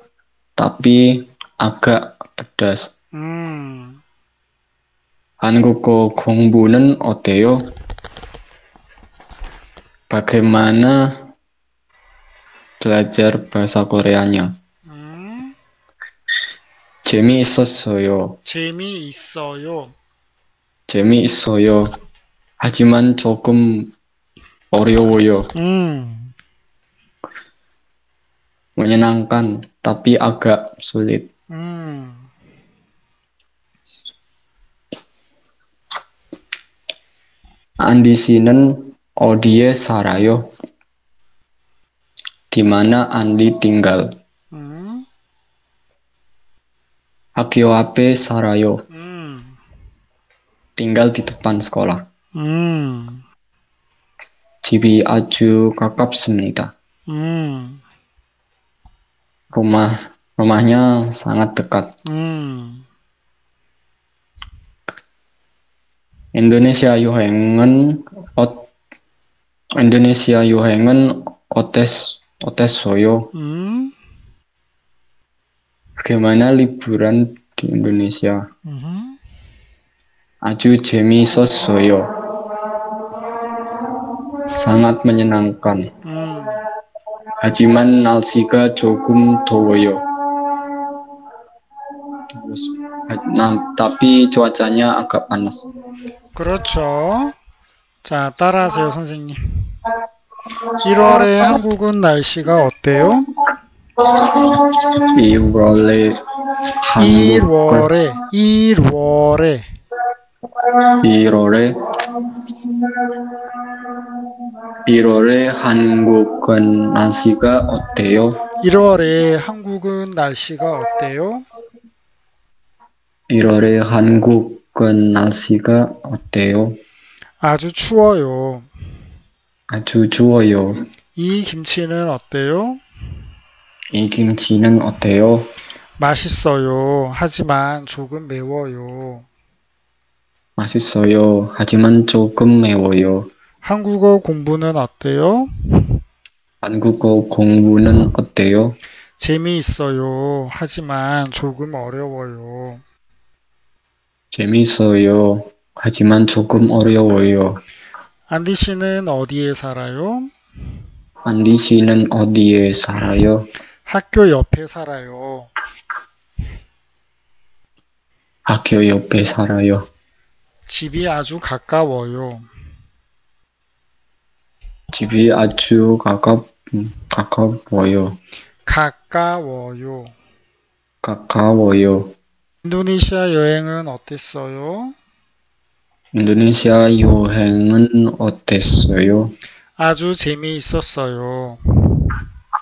[SPEAKER 1] tapi agak pedas.
[SPEAKER 2] 음.
[SPEAKER 1] 한국어 공부는 어때요? Bagaimana belajar bahasa Koreanya?
[SPEAKER 2] 음,
[SPEAKER 1] 재미있었어요.
[SPEAKER 2] 재미있어요.
[SPEAKER 1] 재미있어요. 하지만 조금 어려워요.
[SPEAKER 2] 음,
[SPEAKER 1] Menyenangkan, tapi agak sulit.
[SPEAKER 2] 음,
[SPEAKER 1] Andi 씨는 어디에 살아요? Di mana Andi tinggal? 학교 앞에 살아요.
[SPEAKER 2] 음,
[SPEAKER 1] Tinggal di depan sekolah.
[SPEAKER 2] 음.
[SPEAKER 1] 집이 아주 가깝습니다.
[SPEAKER 2] 음,
[SPEAKER 1] rumah rumahnya sangat dekat.
[SPEAKER 2] 음.
[SPEAKER 1] Indonesia 여행은 어, Indonesia 여행은 어땠 어땠어요?
[SPEAKER 2] 음,
[SPEAKER 1] Bagaimana liburan di Indonesia?
[SPEAKER 2] 음.
[SPEAKER 1] A주 재미있었어요. Sangat menyenangkan.
[SPEAKER 2] 음.
[SPEAKER 1] Hajiman 날씨가 조금 더워요. Terus, Nah, tapi cuacanya agak panas.
[SPEAKER 2] 그렇죠. 자, 따라하세요, 선생님. 1월에 한국은 날씨가 어때요?
[SPEAKER 1] 1월에 한국
[SPEAKER 2] 1월에, 1월에.
[SPEAKER 1] 1월에 1월에 한국은 날씨가 어때요?
[SPEAKER 2] 1월에 한국은 날씨가 어때요?
[SPEAKER 1] 1월에 한국은 날씨가 어때요?
[SPEAKER 2] 아주 추워요.
[SPEAKER 1] 아주 추워요.
[SPEAKER 2] 이 김치는 어때요?
[SPEAKER 1] 이 김치는 어때요?
[SPEAKER 2] 맛있어요. 하지만 조금 매워요.
[SPEAKER 1] 맛있어요. 하지만 조금 매워요.
[SPEAKER 2] 한국어 공부는 어때요?
[SPEAKER 1] 한국어 공부는 어때요?
[SPEAKER 2] 재미있어요. 하지만 조금 어려워요.
[SPEAKER 1] 재밌어요. 하지만 조금 어려워요.
[SPEAKER 2] 안디 씨는 어디에 살아요?
[SPEAKER 1] 안디 씨는 어디에 살아요?
[SPEAKER 2] 학교 옆에 살아요.
[SPEAKER 1] 학교 옆에 살아요.
[SPEAKER 2] 집이 아주 가까워요.
[SPEAKER 1] 집이 아주 음, 가까워요.
[SPEAKER 2] 가까워요.
[SPEAKER 1] 가까워요.
[SPEAKER 2] 인도네시아 여행은 어땠어요?
[SPEAKER 1] 인도네시아 여행은 어땠어요?
[SPEAKER 2] 아주 재미있었어요.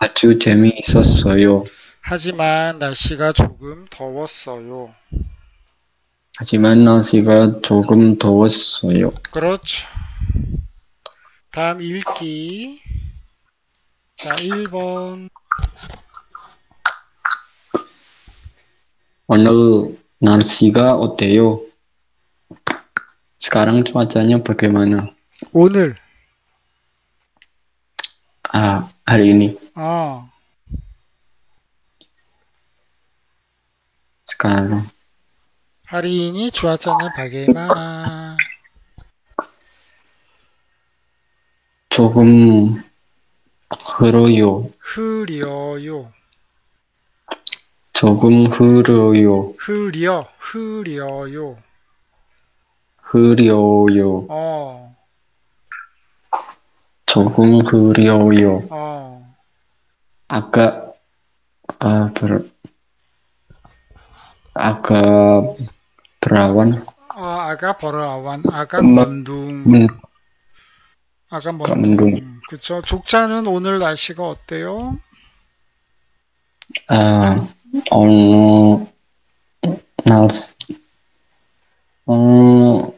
[SPEAKER 1] 아주 재미있었어요.
[SPEAKER 2] 하지만 날씨가 조금 더웠어요.
[SPEAKER 1] 하지만 날씨가 조금 더웠어요.
[SPEAKER 2] 그렇죠. 다음 읽기. 자, 1번.
[SPEAKER 1] 오늘 날씨가 어때요? Sekarang cuacanya bagaimana?
[SPEAKER 2] 오늘.
[SPEAKER 1] Ah, hari ini.
[SPEAKER 2] 어,
[SPEAKER 1] Sekarang.
[SPEAKER 2] hari ini cuacanya bagaimana?
[SPEAKER 1] 조금 흐려요.
[SPEAKER 2] 흐려요.
[SPEAKER 1] 조금 흐려요.
[SPEAKER 2] 흐려, 흐려요.
[SPEAKER 1] 흐려요.
[SPEAKER 2] 어, 어.
[SPEAKER 1] ah, ber agak berawan
[SPEAKER 2] 어, 아가 버라완, 아가
[SPEAKER 1] 음,
[SPEAKER 2] 먼둥,
[SPEAKER 1] men,
[SPEAKER 2] 아가
[SPEAKER 1] agak
[SPEAKER 2] 먼둥.
[SPEAKER 1] mendung
[SPEAKER 2] 그쵸. 족자는 오늘 날씨가 어때요?
[SPEAKER 1] ah ono nals 어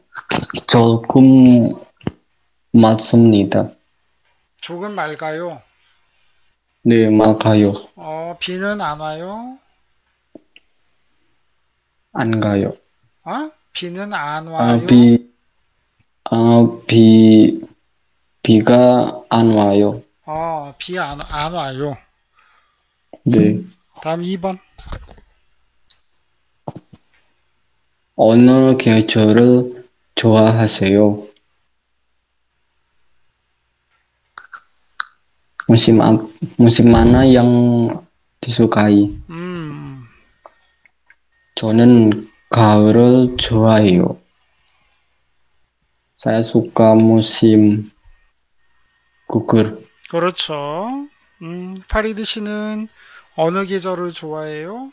[SPEAKER 1] 조금 맑습니다.
[SPEAKER 2] 조금 맑아요.
[SPEAKER 1] 네, 맑아요.
[SPEAKER 2] 어, 비는 안 와요?
[SPEAKER 1] 안 가요.
[SPEAKER 2] 어? 비는 안
[SPEAKER 1] 아,
[SPEAKER 2] 와요?
[SPEAKER 1] 비, 아, 비, 비가 안 와요.
[SPEAKER 2] 어, 비 안, 안 와요.
[SPEAKER 1] 네.
[SPEAKER 2] 다음 2번.
[SPEAKER 1] 어느 계절을 좋아하세요? Musim musim mana yang disukai?
[SPEAKER 2] 음,
[SPEAKER 1] 저는 가을을 좋아해요. Saya suka musim gugur.
[SPEAKER 2] 그렇죠. 음, 파리드 씨는 어느 계절을 좋아해요?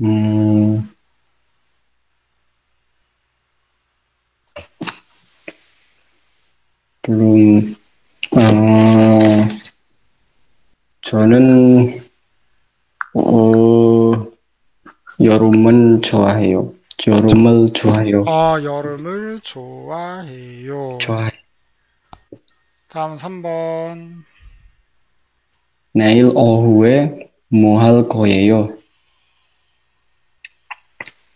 [SPEAKER 1] 음, 그럼, 어, 저는, 어, 여름은 좋아해요. 여름을 좋아해요.
[SPEAKER 2] 어, 여름을 좋아해요.
[SPEAKER 1] 좋아해.
[SPEAKER 2] 다음 3번.
[SPEAKER 1] 내일 오후에 뭐 할 거예요?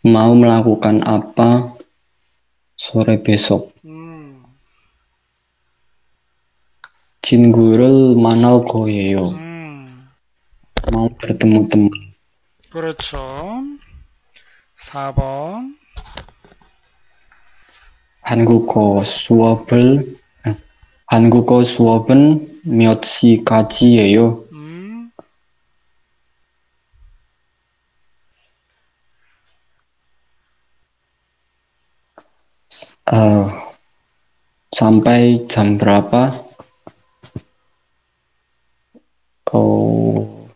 [SPEAKER 1] Mau melakukan apa sore besok?
[SPEAKER 2] 음,
[SPEAKER 1] 친구를 만날 거예요.
[SPEAKER 2] 음,
[SPEAKER 1] Mau bertemu teman.
[SPEAKER 2] 그렇죠. 4번.
[SPEAKER 1] 한국어 수업을 아, 한국어 수업은 몇 시까지예요?
[SPEAKER 2] 음,
[SPEAKER 1] Eh, sampai jam berapa? Oh,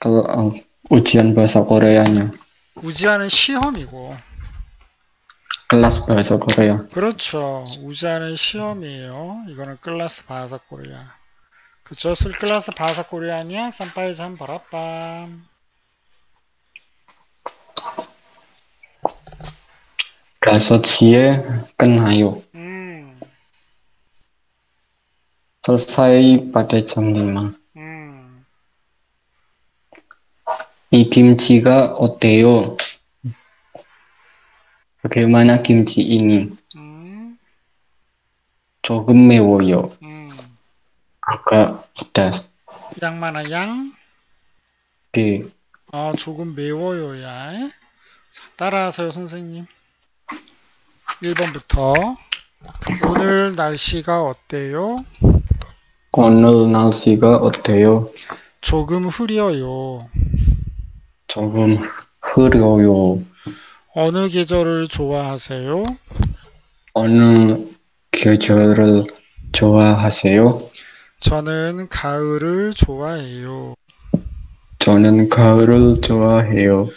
[SPEAKER 1] kalau eh, ujian bahasa Koreanya,
[SPEAKER 2] Ujian은 시험이고.
[SPEAKER 1] kelas bahasa Korea.
[SPEAKER 2] 그렇죠. Ujian은 시험이에요. 이거는 kelas bahasa Korea. 그쵸? 쓸 kelas bahasa Korea냐? Sampai jam berapa.
[SPEAKER 1] 5시에 끝나요.
[SPEAKER 2] 음,
[SPEAKER 1] Selesai pada jam 5.
[SPEAKER 2] 음,
[SPEAKER 1] 이 김치가 어때요? Kimchi ini?
[SPEAKER 2] 음,
[SPEAKER 1] 조금 매워요.
[SPEAKER 2] 음.
[SPEAKER 1] agak pedas.
[SPEAKER 2] 양 많아, 양?
[SPEAKER 1] 네,
[SPEAKER 2] 어, 조금 매워요, 야. 자, 따라하세요, 선생님. 1번부터. 오늘 날씨가 어때요?
[SPEAKER 1] 오늘 날씨가 어때요?
[SPEAKER 2] 조금 흐려요.
[SPEAKER 1] 조금 흐려요.
[SPEAKER 2] 어느 계절을 좋아하세요?
[SPEAKER 1] 어느 계절을 좋아하세요?
[SPEAKER 2] 저는 가을을 좋아해요.
[SPEAKER 1] 저는 가을을 좋아해요.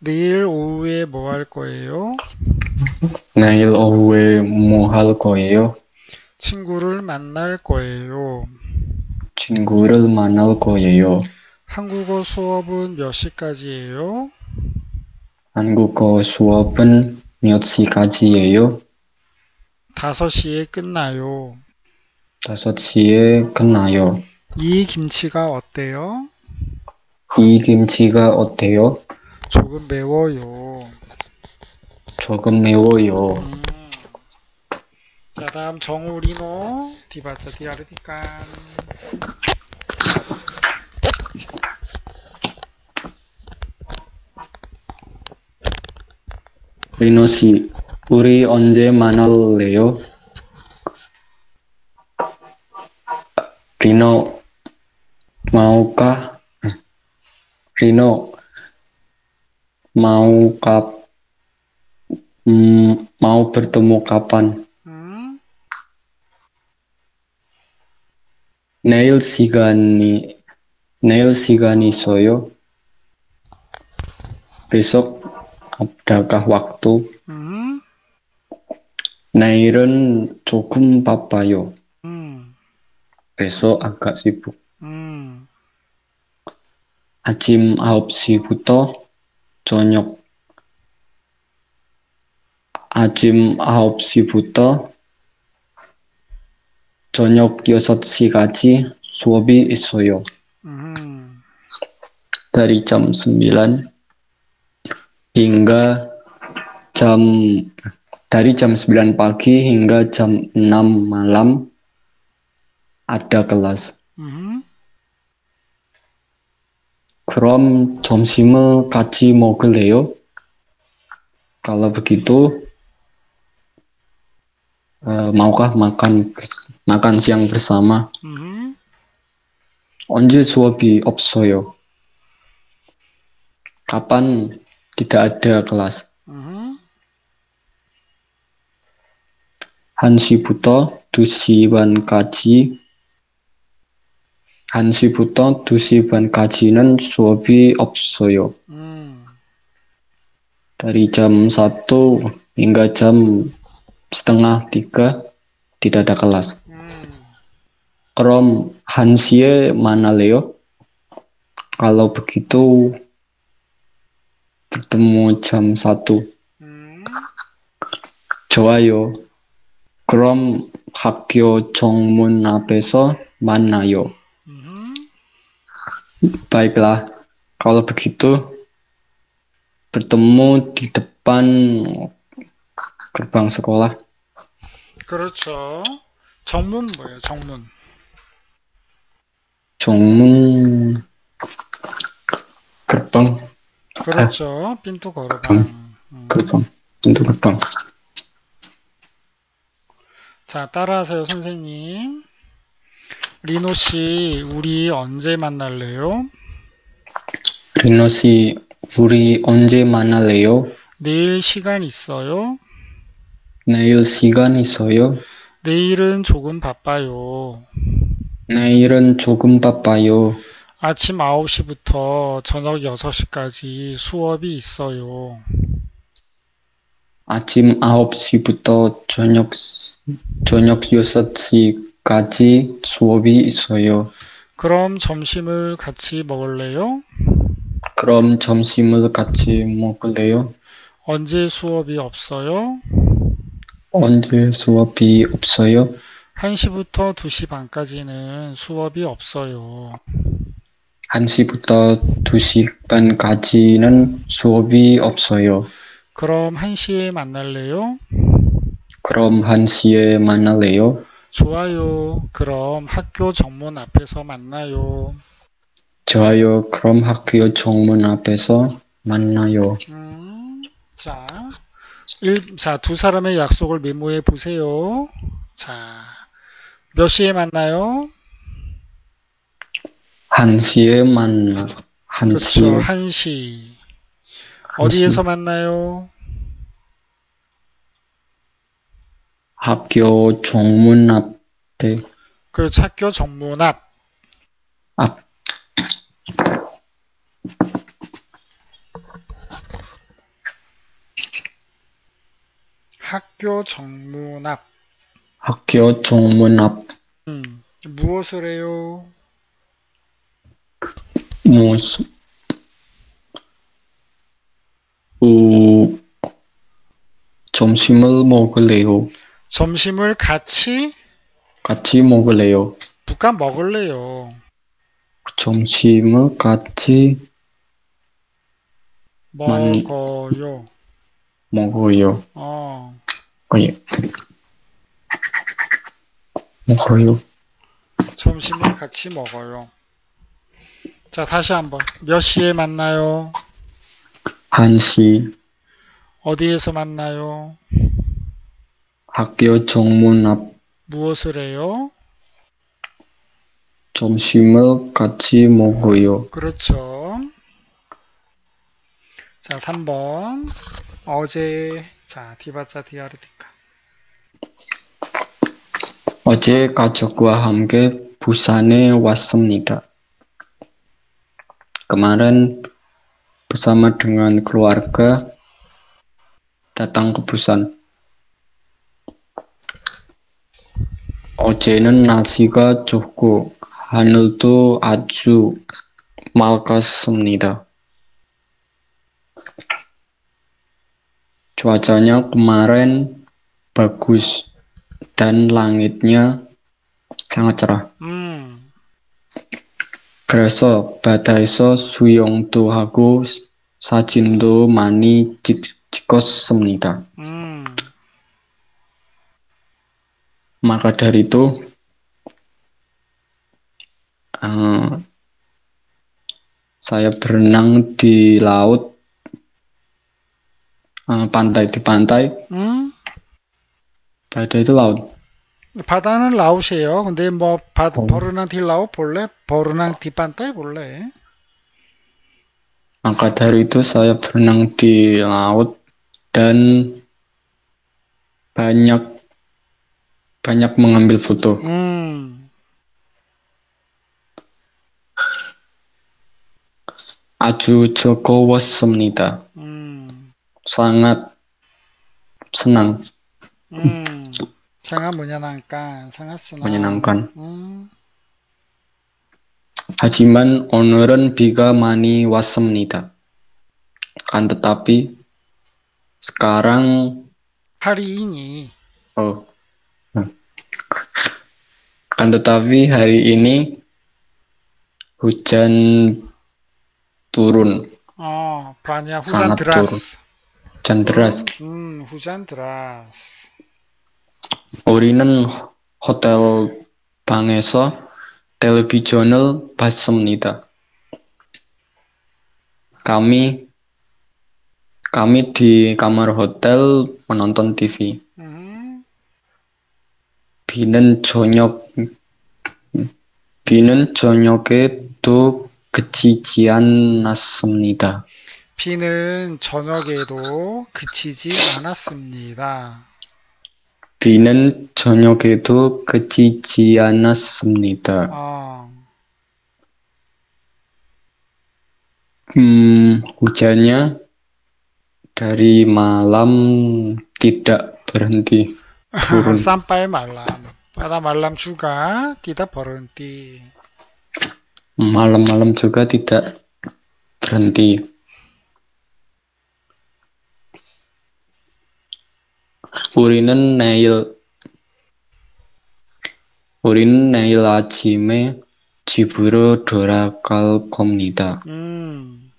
[SPEAKER 2] 내일 오후에 뭐 할 거예요?
[SPEAKER 1] 내일 오후에 뭐 할 거예요?
[SPEAKER 2] 친구를 만날 거예요.
[SPEAKER 1] 친구를 만날 거예요.
[SPEAKER 2] 한국어 수업은 몇 시까지예요?
[SPEAKER 1] 한국어 수업은 몇 시까지예요?
[SPEAKER 2] 5시에 끝나요.
[SPEAKER 1] 5시에 끝나요.
[SPEAKER 2] 이 김치가 어때요?
[SPEAKER 1] 이 김치가 어때요?
[SPEAKER 2] 조금 매워요.
[SPEAKER 1] 조금 매워요.
[SPEAKER 2] 음. 자, 다음 정우 리노 디바자 디아르디깐.
[SPEAKER 1] 리노 씨, 우리 언제 만날래요? 리노, maukah? Rino, mau kap, hmm, mau bertemu kapan? 내일 시간이, 내일 시간 있어요? Besok adakah waktu?
[SPEAKER 2] 음,
[SPEAKER 1] 내일은 조금 바빠요.
[SPEAKER 2] 음,
[SPEAKER 1] Besok agak sibuk.
[SPEAKER 2] 음.
[SPEAKER 1] 아침 9시부터 저녁 아침 9시부터 저녁 6시까지 수업이 있어요.
[SPEAKER 2] 음,
[SPEAKER 1] Dari jam 9 hingga jam dari jam 9 pagi hingga jam 6 malam ada kelas.
[SPEAKER 2] 음.
[SPEAKER 1] 그럼 점심을 같이 먹을래요? Kalau begitu, eh, maukah makan bers- makan siang bersama?
[SPEAKER 2] 음.
[SPEAKER 1] 언제 수업이 없어요? Kapan tidak ada kelas?
[SPEAKER 2] 음.
[SPEAKER 1] 1시부터 2시 반까지 1시부터 2시 반까지는 수업이 없어요.
[SPEAKER 2] 음.
[SPEAKER 1] Dari jam 1 hingga jam setengah 3 tidak ada kelas.
[SPEAKER 2] 음.
[SPEAKER 1] Krom 1시에 만날래요? Kalau begitu bertemu jam 1.
[SPEAKER 2] 음.
[SPEAKER 1] 좋아요. 그럼 학교 정문 앞에서 만나요.
[SPEAKER 2] 음,
[SPEAKER 1] Baiklah, kalau begitu bertemu di depan gerbang sekolah.
[SPEAKER 2] 그렇죠. 정문 뭐예요? 정문.
[SPEAKER 1] 정문 gerbang
[SPEAKER 2] 그렇죠. 핀투 걸어방. 음.
[SPEAKER 1] gerbang pintu gerbang.
[SPEAKER 2] 자, 따라하세요, 선생님. 리노 씨, 우리 언제 만날래요?
[SPEAKER 1] Rino 씨, 우리 언제 만날래요?
[SPEAKER 2] 내일 시간 있어요?
[SPEAKER 1] 내일 시간 있어요?
[SPEAKER 2] 내일은 조금 바빠요.
[SPEAKER 1] 내일은 조금 바빠요.
[SPEAKER 2] 아침 9시부터 저녁 6시까지 수업이 있어요.
[SPEAKER 1] 아침 9시부터 저녁, 저녁 6시까지 수업이 있어요.
[SPEAKER 2] 그럼 점심을 같이 먹을래요?
[SPEAKER 1] 그럼 점심을 같이 먹을래요?
[SPEAKER 2] 언제 수업이 없어요?
[SPEAKER 1] 언제 수업이 없어요?
[SPEAKER 2] 1시부터 2시 반까지는 수업이 없어요.
[SPEAKER 1] 1시부터 2시 반까지는 수업이 없어요.
[SPEAKER 2] 그럼 1시에 만날래요?
[SPEAKER 1] 그럼 1시에 만날래요?
[SPEAKER 2] 좋아요. 그럼 학교 정문 앞에서 만나요.
[SPEAKER 1] 좋아요. 그럼 학교 정문 앞에서 만나요.
[SPEAKER 2] 음, 자, 일, 자, 두 사람의 약속을 메모해 보세요. 자, 몇 시에 만나요?
[SPEAKER 1] 1시에 만나.
[SPEAKER 2] 그렇죠.
[SPEAKER 1] 1시에
[SPEAKER 2] 1시. 어디에서 만나요?
[SPEAKER 1] 학교 정문 앞에
[SPEAKER 2] 그렇죠. 학교 정문 앞.
[SPEAKER 1] 앞
[SPEAKER 2] 학교 정문 앞.
[SPEAKER 1] 학교 정문 앞
[SPEAKER 2] 음, 무엇을 해요?
[SPEAKER 1] 무엇 오, 점심을 먹을래요.
[SPEAKER 2] 점심을 같이
[SPEAKER 1] 같이 먹을래요.
[SPEAKER 2] 누가 먹을래요?
[SPEAKER 1] 점심을 같이
[SPEAKER 2] 먹어요.
[SPEAKER 1] 먹 어요.
[SPEAKER 2] 어,
[SPEAKER 1] 어, 예. 먹어요.
[SPEAKER 2] 점심을 같이 먹어요. 자, 다시 한번. 몇 시에 만나요?
[SPEAKER 1] 1시
[SPEAKER 2] 어디에서 만나요?
[SPEAKER 1] 학교 정문 앞
[SPEAKER 2] 무엇을 해요?
[SPEAKER 1] 점심을 같이 먹어요.
[SPEAKER 2] 그렇죠. 자, 3번. 어제, 자, 디바자 디아르티카.
[SPEAKER 1] 어제 가족과 함께 부산에 왔습니다. Kemarin bersama dengan keluarga datang ke Busan. 어제는 날씨가 좋고 하늘도 아주 맑았습니다. Cuacanya kemarin bagus dan langitnya sangat cerah.
[SPEAKER 2] 음,
[SPEAKER 1] 그래서 바다에서 수영도 하고 사진도 많이 찍, 찍었습니다.
[SPEAKER 2] 음.
[SPEAKER 1] Maka dari itu, eh, saya berenang di laut, eh, pantai di pantai.
[SPEAKER 2] 음?
[SPEAKER 1] 바다 itu laut.
[SPEAKER 2] 바다는 라웃이에요. 근데 뭐 바,
[SPEAKER 1] 어.
[SPEAKER 2] 버르낭 디 라웃 볼래? 버르낭 디 판타이 볼래?
[SPEAKER 1] Maka dari itu saya berenang di laut dan banyak banyak mengambil foto.
[SPEAKER 2] 음,
[SPEAKER 1] 아주 즐거웠습니다.
[SPEAKER 2] 음,
[SPEAKER 1] Sangat senang,
[SPEAKER 2] 음. 상하 menyenangkan, sangat senang.
[SPEAKER 1] menyenangkan.
[SPEAKER 2] 음,
[SPEAKER 1] Hajiman o늘은 비가 많이 왔습니다. Kan tetapi sekarang
[SPEAKER 2] 하리이니.
[SPEAKER 1] oh, hmm. Akan tetapi hari ini hujan turun,
[SPEAKER 2] 어, 반야 후잔
[SPEAKER 1] sangat turun,
[SPEAKER 2] 드라스.
[SPEAKER 1] hujan deras.
[SPEAKER 2] 음, 후잔 드라스.
[SPEAKER 1] 우리는 호텔 방에서 텔레비전을 봤습니다. Kami kami di kamar hotel menonton TV.
[SPEAKER 2] 음,
[SPEAKER 1] 비는 저녁 비는 저녁에도 그치지 않았습니다.
[SPEAKER 2] 비는 저녁에도 그치지 않았습니다.
[SPEAKER 1] 비는 저녁에도 그치지 않았습니다.
[SPEAKER 2] 어,
[SPEAKER 1] Hmm, hujannya dari malam tidak berhenti turun.
[SPEAKER 2] sampai malam. Pada malam juga tidak berhenti.
[SPEAKER 1] Malam-malam juga tidak berhenti. 우리는 내일 우리는 내일 아침에 집으로 돌아갈 겁니다.
[SPEAKER 2] 음,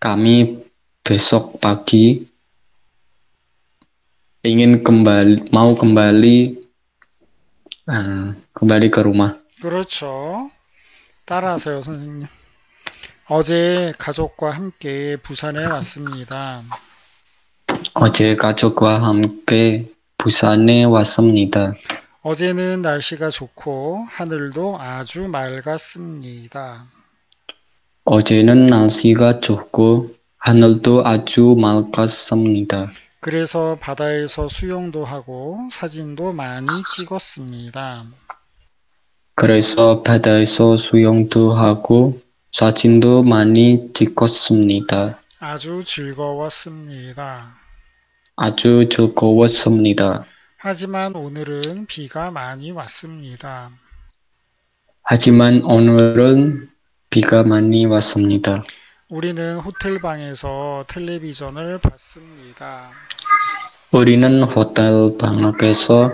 [SPEAKER 1] Kami besok pagi ingin kembali mau kembali eh, kembali ke rumah.
[SPEAKER 2] 그렇죠. 따라하세요, 선생님. 어제 가족과 함께 부산에 왔습니다.
[SPEAKER 1] 어제 가족과 함께 부산에 왔습니다.
[SPEAKER 2] 어제는 날씨가 좋고 하늘도 아주 맑았습니다.
[SPEAKER 1] 어제는 날씨가 좋고 하늘도 아주 맑았습니다.
[SPEAKER 2] 그래서 바다에서 수영도 하고 사진도 많이 찍었습니다.
[SPEAKER 1] 그래서 바다에서 수영도 하고 사진도 많이 찍었습니다.
[SPEAKER 2] 아주 즐거웠습니다.
[SPEAKER 1] 아주 즐거웠습니다.
[SPEAKER 2] 하지만 오늘은 비가 많이 왔습니다.
[SPEAKER 1] 하지만 오늘은 비가 많이 왔습니다.
[SPEAKER 2] 우리는 호텔 방에서 텔레비전을 봤습니다.
[SPEAKER 1] 우리는 호텔 방에서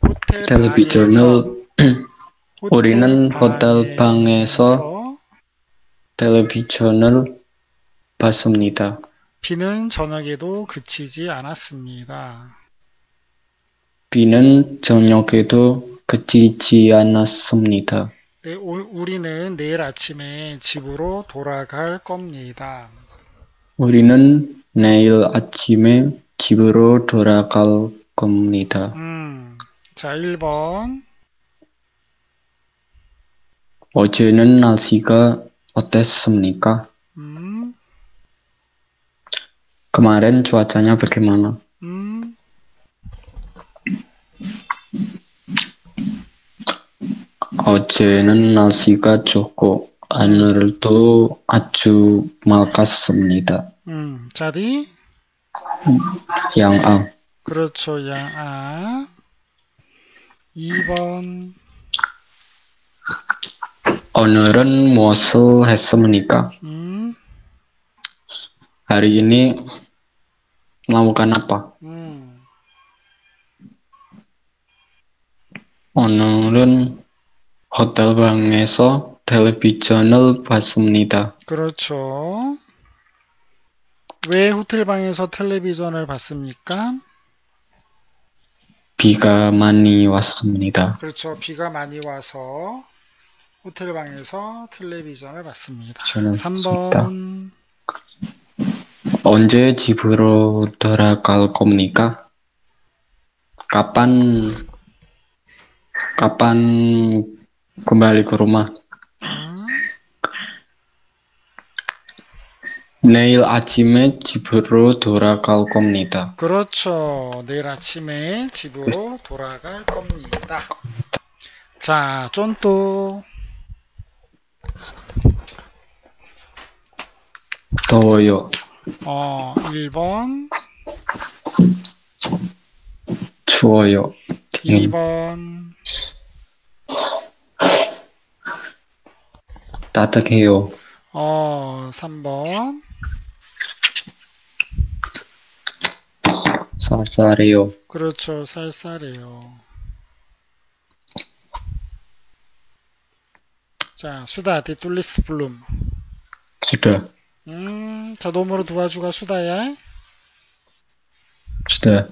[SPEAKER 2] 호텔
[SPEAKER 1] 텔레비전을
[SPEAKER 2] 방에서,
[SPEAKER 1] 우리는 호텔 방에서 텔레비전을 봤습니다.
[SPEAKER 2] 비는 저녁에도 그치지 않았습니다.
[SPEAKER 1] 비는 저녁에도 그치지 않았습니다.
[SPEAKER 2] 네, 오- 우리는 내일 아침에 집으로 돌아갈 겁니다.
[SPEAKER 1] 우리는 내일 아침에 집으로 돌아갈 겁니다.
[SPEAKER 2] 음, 자, 1번.
[SPEAKER 1] 어제는 날씨가 어땠습니까?
[SPEAKER 2] 음,
[SPEAKER 1] Kemarin cuacanya bagaimana?
[SPEAKER 2] 음,
[SPEAKER 1] 어제는 날씨가 좋고 하늘도 아주 맑았습니다.
[SPEAKER 2] 음. 자디?
[SPEAKER 1] 양아,
[SPEAKER 2] 그렇죠, 양아. 2번.
[SPEAKER 1] 오늘은 무엇을 했습니까?
[SPEAKER 2] 음,
[SPEAKER 1] Hari ini melakukan apa?
[SPEAKER 2] 음.
[SPEAKER 1] 오늘은 호텔 방에서 텔레비전을 봤습니다.
[SPEAKER 2] 그렇죠. 왜 호텔 방에서 텔레비전을 봤습니까?
[SPEAKER 1] 비가 많이 왔습니다.
[SPEAKER 2] 그렇죠. 비가 많이 와서 호텔 방에서 텔레비전을 봤습니다.
[SPEAKER 1] 저는 봤습니다.
[SPEAKER 2] 3번.
[SPEAKER 1] 언제 집으로 돌아갈 겁니까? Kapan kapan kembali ke rumah?
[SPEAKER 2] 음,
[SPEAKER 1] 내일 아침에 집으로 돌아갈 겁니다.
[SPEAKER 2] 그렇죠. 내일 아침에 집으로 돌아갈 겁니다. 자, 쫀또.
[SPEAKER 1] 더워요.
[SPEAKER 2] 어, 1번.
[SPEAKER 1] 추워요.
[SPEAKER 2] 2번.
[SPEAKER 1] 따뜻해요.
[SPEAKER 2] 어, 3번.
[SPEAKER 1] 쌀쌀해요.
[SPEAKER 2] 그렇죠, 쌀쌀해요. 자, 수다, 디툴리스 블룸.
[SPEAKER 1] 기다.
[SPEAKER 2] 음, 자, 놈으로 도와주가 수다야.
[SPEAKER 1] sudah,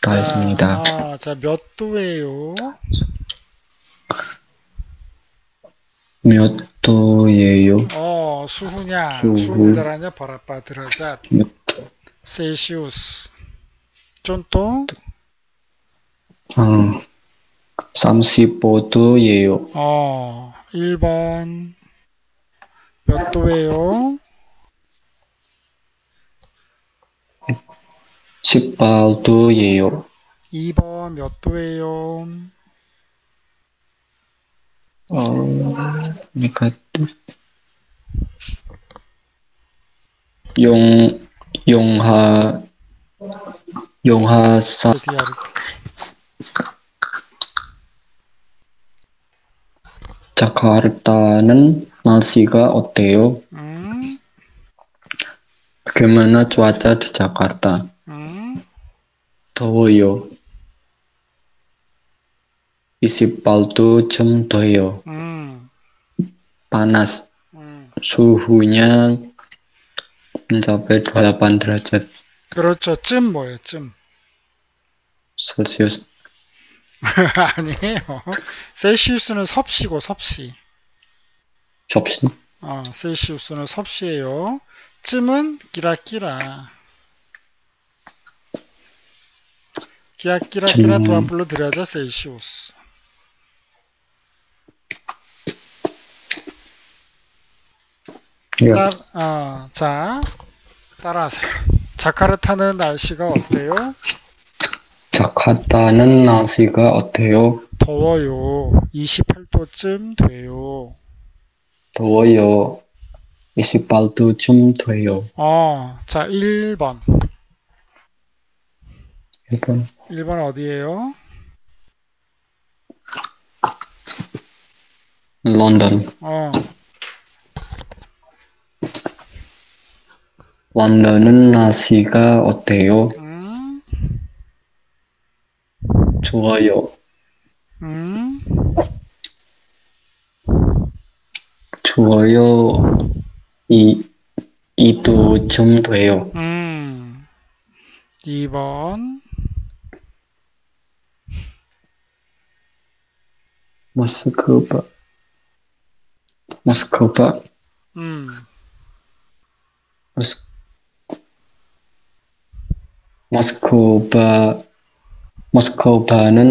[SPEAKER 1] 다
[SPEAKER 2] 자,
[SPEAKER 1] 했습니다.
[SPEAKER 2] 아, 자, 몇 도예요?
[SPEAKER 1] 몇 도예요?
[SPEAKER 2] 어, 수후냐,
[SPEAKER 1] 수후.
[SPEAKER 2] 수후더라냐, 버라빠 드라자,
[SPEAKER 1] 몇 도?
[SPEAKER 2] 셀시우스. 쫀또,
[SPEAKER 1] 음, 35도예요.
[SPEAKER 2] 어, 1번. 몇 도예요?
[SPEAKER 1] 18도예요.
[SPEAKER 2] 2번 몇 도예요?
[SPEAKER 1] 어, 내가 또 용, 용하, 용하사,
[SPEAKER 2] 디아르.
[SPEAKER 1] 자카르타는 날씨가 어때요?
[SPEAKER 2] 음,
[SPEAKER 1] Bagaimana cuaca di Jakarta?
[SPEAKER 2] 음,
[SPEAKER 1] 더워요. 28도 좀 더요.
[SPEAKER 2] 음,
[SPEAKER 1] panas.
[SPEAKER 2] 음.
[SPEAKER 1] Suhunya mencapai 28 derajat
[SPEAKER 2] 그렇죠. 쯤 뭐예요? 쯤.
[SPEAKER 1] Celcius.
[SPEAKER 2] 아니에요. 셀시우스는 섭씨고 섭씨.
[SPEAKER 1] 접시.
[SPEAKER 2] 어, 셀시우스는 섭씨예요. 쯤은 끼라끼라. 끼라끼라끼라
[SPEAKER 1] 쯤.
[SPEAKER 2] 또한 불러드려야죠. 셀시우스.
[SPEAKER 1] 예.
[SPEAKER 2] 따, 어, 자, 따라하세요. 자카르타는 날씨가 어때요?
[SPEAKER 1] 자카르타는 날씨가 어때요?
[SPEAKER 2] 더워요. 28도쯤 돼요.
[SPEAKER 1] 더워요. 28도쯤 돼요.
[SPEAKER 2] 어, 자, 1번.
[SPEAKER 1] 일본.
[SPEAKER 2] 1번 어디예요?
[SPEAKER 1] 런던.
[SPEAKER 2] 어,
[SPEAKER 1] 런던은 날씨가 어때요?
[SPEAKER 2] 음,
[SPEAKER 1] 좋아요.
[SPEAKER 2] 음,
[SPEAKER 1] 좋아요. 이, 2도쯤 돼요.
[SPEAKER 2] 음. 2번.
[SPEAKER 1] 모스크바.
[SPEAKER 2] 음,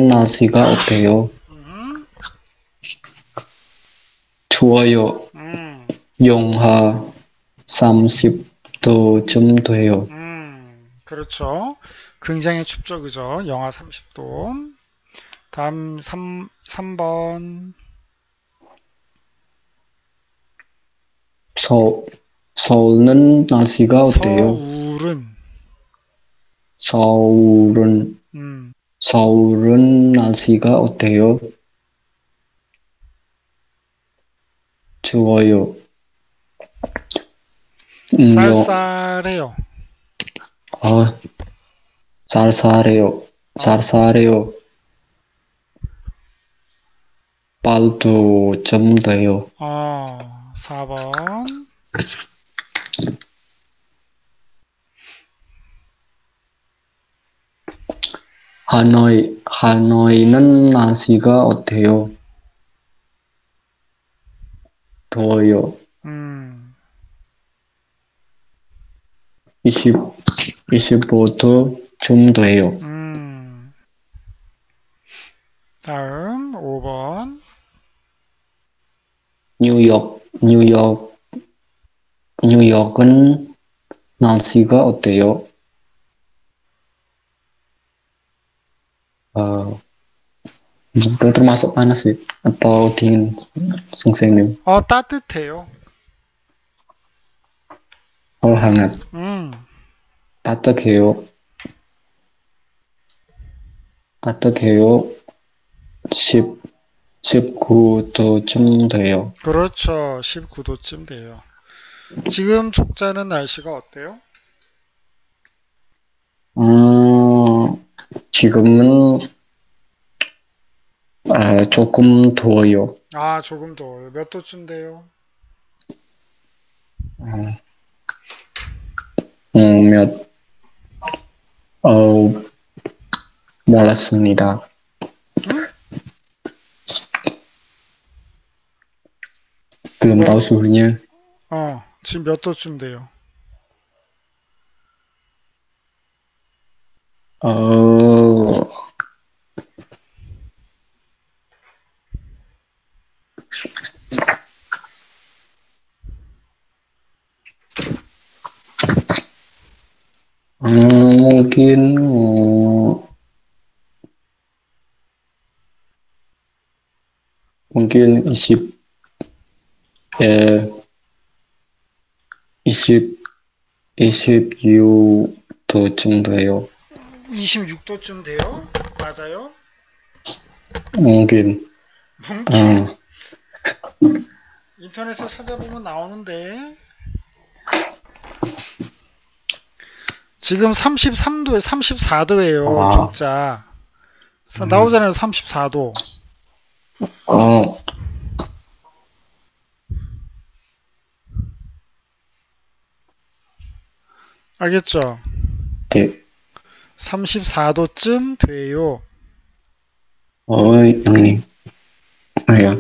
[SPEAKER 1] 날씨가 어때요?
[SPEAKER 2] 음,
[SPEAKER 1] 좋아요.
[SPEAKER 2] 음,
[SPEAKER 1] 영하 30도쯤 돼요.
[SPEAKER 2] 음. 그렇죠. 굉장히 춥죠, 그죠? 영하 30도. 다음 3, 3번.
[SPEAKER 1] 서, 서울은 날씨가 어때요?
[SPEAKER 2] 서울은,
[SPEAKER 1] 서울은,
[SPEAKER 2] 음,
[SPEAKER 1] 서울은 날씨가 어때요? 좋아요. 음, 요-
[SPEAKER 2] 쌀쌀해요.
[SPEAKER 1] 아, 쌀쌀해요. 쌀쌀해요. 8도쯤 돼요.
[SPEAKER 2] 어, 4번.
[SPEAKER 1] 하노이, 하노이는 날씨가 어때요? 더워요.
[SPEAKER 2] 음,
[SPEAKER 1] 20, 25도쯤 돼요.
[SPEAKER 2] 음. 다음 5번.
[SPEAKER 1] 뉴욕, 뉴욕, 뉴욕은 날씨가 어때요? 어, itu termasuk panas sih atau dingin 선생님
[SPEAKER 2] 어, 따뜻해요.
[SPEAKER 1] kalau hangat
[SPEAKER 2] 음,
[SPEAKER 1] 따뜻해요 따뜻해요 10 19도쯤 돼요
[SPEAKER 2] 그렇죠. 19도쯤 돼요. 지금 족자는 날씨가 어때요?
[SPEAKER 1] 음, 지금은 아, 조금 더워요.
[SPEAKER 2] 아, 조금 더. 몇 도쯤 돼요?
[SPEAKER 1] 어, 어, 몇, 어, 몰랐습니다. Belum tahu suhunya.
[SPEAKER 2] 어, 지금 몇 도쯤 돼요?
[SPEAKER 1] Oh, Hmm, mungkin hmm, mungkin isi eh isi isi 도쯤 돼요.
[SPEAKER 2] 26도쯤 돼요? 맞아요?
[SPEAKER 1] mungkin
[SPEAKER 2] 뭉키
[SPEAKER 1] 어,
[SPEAKER 2] 인터넷에 찾아보면 나오는데 지금 33도에 34도예요
[SPEAKER 1] 와.
[SPEAKER 2] 쪽자 사- 나오잖아요 34도
[SPEAKER 1] 어,
[SPEAKER 2] 알겠죠?
[SPEAKER 1] 네.
[SPEAKER 2] 34도쯤 돼요
[SPEAKER 1] ini. Oh ya.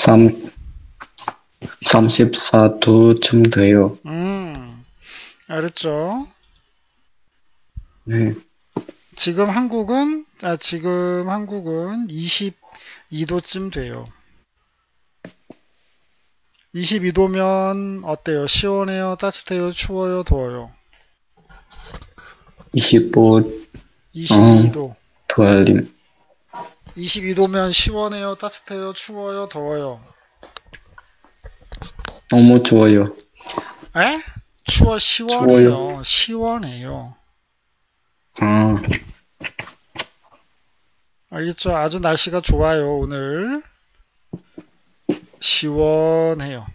[SPEAKER 1] Sam 34쯤 돼요.
[SPEAKER 2] 음 알았죠?
[SPEAKER 1] 네.
[SPEAKER 2] 지금 한국은 아 지금 한국은 22도쯤 돼요 22도면 어때요? 시원해요? 따뜻해요? 추워요? 더워요?
[SPEAKER 1] 25
[SPEAKER 2] 22도.
[SPEAKER 1] 도알림.
[SPEAKER 2] 22도면 시원해요? 따뜻해요? 추워요? 더워요?
[SPEAKER 1] 너무 좋아요.
[SPEAKER 2] 에? 추워 시원해요. 시원해요.
[SPEAKER 1] 아,
[SPEAKER 2] 알겠죠? 아주 날씨가 좋아요, 오늘. 시원해요.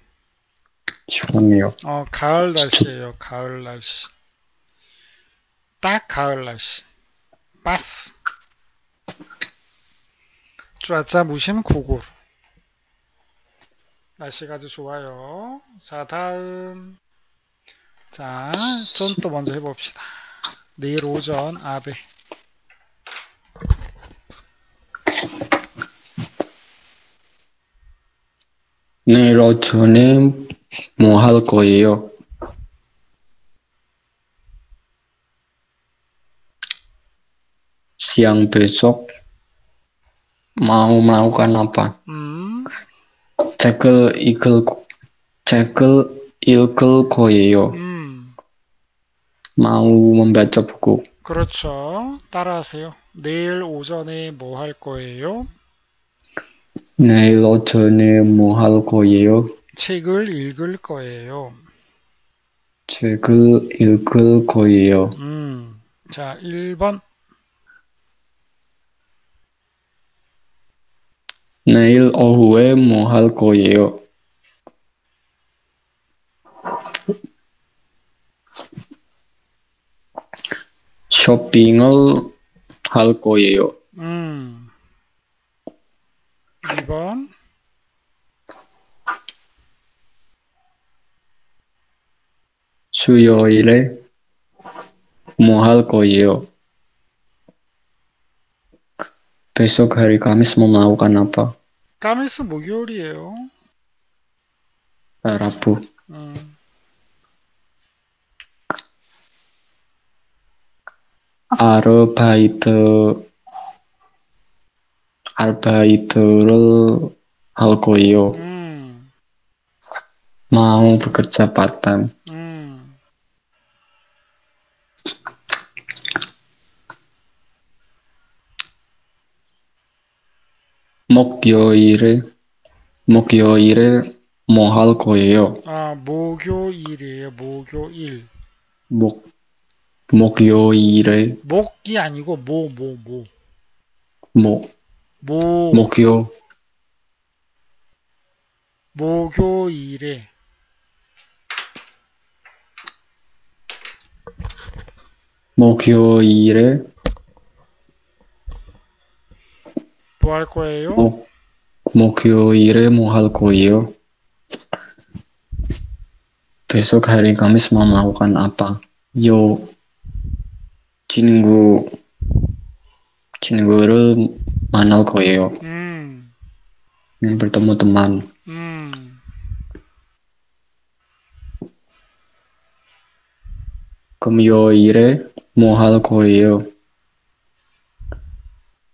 [SPEAKER 1] 시원해요.
[SPEAKER 2] 어, 가을 날씨예요. 가을 날씨. 딱 가을 날씨. 빠스. 쭈아짜 무심 구gur. 날씨가 아주 좋아요. 자, 다음. 자, 좀 또 먼저 해봅시다. 내일 오전 아베.
[SPEAKER 1] 내일 오전에 뭐할 거예요? Siang besok mau melakukan apa?
[SPEAKER 2] 음,
[SPEAKER 1] 책을 읽을, 책을 읽을 거예요.
[SPEAKER 2] 음,
[SPEAKER 1] mau membaca buku.
[SPEAKER 2] 그렇죠. 따라하세요. 내일 오전에 뭐 할 거예요?
[SPEAKER 1] 내일 오전에 뭐할 거예요?
[SPEAKER 2] 책을 읽을 거예요.
[SPEAKER 1] 책을 읽을 거예요.
[SPEAKER 2] 음, 자, 1번.
[SPEAKER 1] 내일 오후에 뭐 할 거예요? 쇼핑을 할 거예요.
[SPEAKER 2] 음, 2번.
[SPEAKER 1] 수요일에 뭐 할 거예요? besok hari Kamis mau melakukan apa?
[SPEAKER 2] 까밀스 목요일이에요.
[SPEAKER 1] Ah, Rabu.
[SPEAKER 2] 음,
[SPEAKER 1] 아르바이트 아르바이트 를할 거예요.
[SPEAKER 2] 음,
[SPEAKER 1] mau bekerja part-time.
[SPEAKER 2] 음.
[SPEAKER 1] 목요일에 목요일에 뭐 할 거예요?
[SPEAKER 2] 아, 목요일이에요. 목요일.
[SPEAKER 1] 목 목요일에
[SPEAKER 2] 목이 아니고 모, 모, 모.
[SPEAKER 1] 목
[SPEAKER 2] 모,
[SPEAKER 1] 목요
[SPEAKER 2] 목요일에.
[SPEAKER 1] 목요일에
[SPEAKER 2] 뭐 할 거예요?
[SPEAKER 1] 목, 목요일에 뭐 할 거예요? Besok hari Kamis mau melakukan apa? Yo, 친구, 친구를 만날 거예요.
[SPEAKER 2] 음,
[SPEAKER 1] ingin bertemu teman.
[SPEAKER 2] 음.
[SPEAKER 1] 금요일에 뭐할 거예요?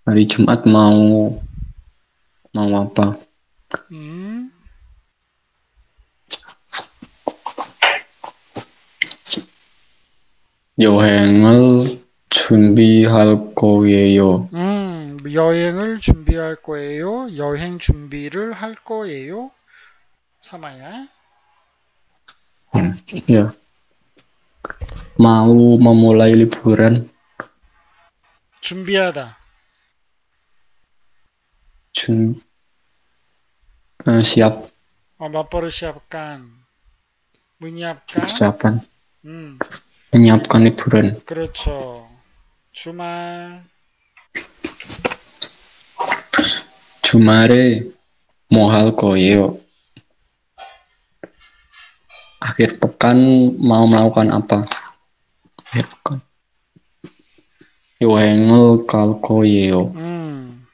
[SPEAKER 1] Hari Jumat mau mau apa?
[SPEAKER 2] 음,
[SPEAKER 1] 여행을 준비할 거예요.
[SPEAKER 2] 음, 여행을 준비할 거예요. 여행 준비를 할 거예요. 사마야.
[SPEAKER 1] Ya. Mau memulai liburan?
[SPEAKER 2] 준비하다.
[SPEAKER 1] 준 eh, siap
[SPEAKER 2] 어, 맞벌을 시합간. 문이합간.
[SPEAKER 1] persiapan
[SPEAKER 2] 음,
[SPEAKER 1] menyiapkan liburan.
[SPEAKER 2] 그렇죠. 주말.
[SPEAKER 1] 주말에 뭐할 거예요? Akhir pekan mau melakukan apa? Akhir pekan. 여행을 갈 거예요.
[SPEAKER 2] 음,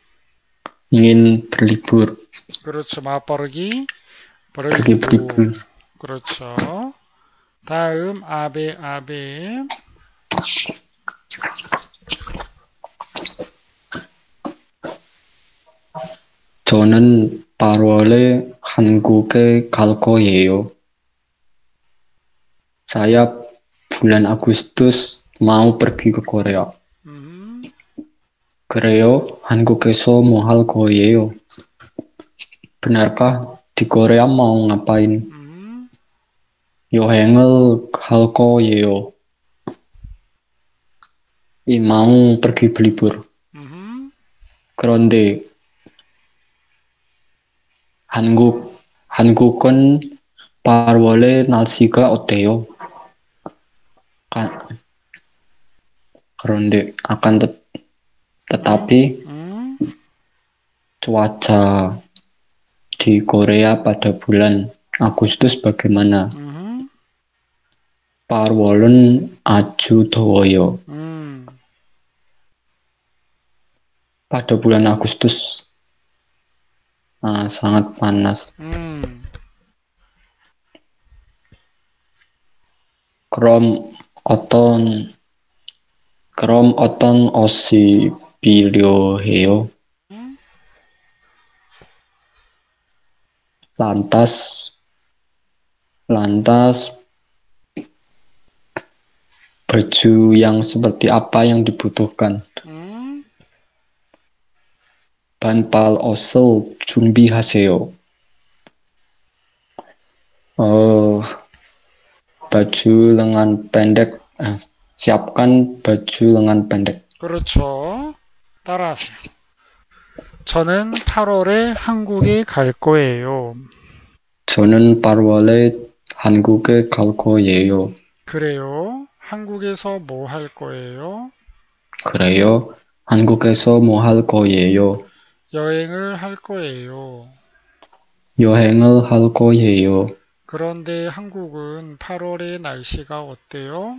[SPEAKER 1] ingin berlibur.
[SPEAKER 2] 그렇죠. 맞버르기.
[SPEAKER 1] pergi
[SPEAKER 2] 버르기부.
[SPEAKER 1] berlibur.
[SPEAKER 2] 그렇죠. 다음 아베 아베.
[SPEAKER 1] 저는 8월에 한국에 갈 거예요. Saya bulan Agustus mau pergi ke Korea.
[SPEAKER 2] 음,
[SPEAKER 1] 그래요? 한국에서 뭐 할 거예요? Benarkah di Korea mau ngapain?
[SPEAKER 2] 음,
[SPEAKER 1] 여행을 할 거예요. 이 mau pergi berlibur.
[SPEAKER 2] 음,
[SPEAKER 1] 그런데 한국 한국은 8월에 날씨가 어때요? 아, 그런데 akan tet- tetapi
[SPEAKER 2] 음,
[SPEAKER 1] cuaca di Korea pada bulan Agustus bagaimana?
[SPEAKER 2] 음,
[SPEAKER 1] 8월은 아주 더워요.
[SPEAKER 2] 음,
[SPEAKER 1] Pada bulan Agustus ah, sangat panas.
[SPEAKER 2] 음.
[SPEAKER 1] 그럼 어떤 그럼 어떤 옷이 필요해요?
[SPEAKER 2] 음,
[SPEAKER 1] Lantas lantas baju yang seperti apa yang dibutuhkan?
[SPEAKER 2] 음,
[SPEAKER 1] 반팔 옷을 준비하세요. Oh, baju lengan pendek. eh, siapkan baju lengan pendek.
[SPEAKER 2] 그렇죠. 따라하세요. 저는 8월에 한국에 갈 거예요.
[SPEAKER 1] 저는 8월에 한국에 갈 거예요.
[SPEAKER 2] 그래요. 한국에서 뭐 할 거예요?
[SPEAKER 1] 그래요? 한국에서 뭐 할 거예요?
[SPEAKER 2] 여행을 할 거예요.
[SPEAKER 1] 여행을 할 거예요.
[SPEAKER 2] 그런데 한국은 8월에 날씨가 어때요?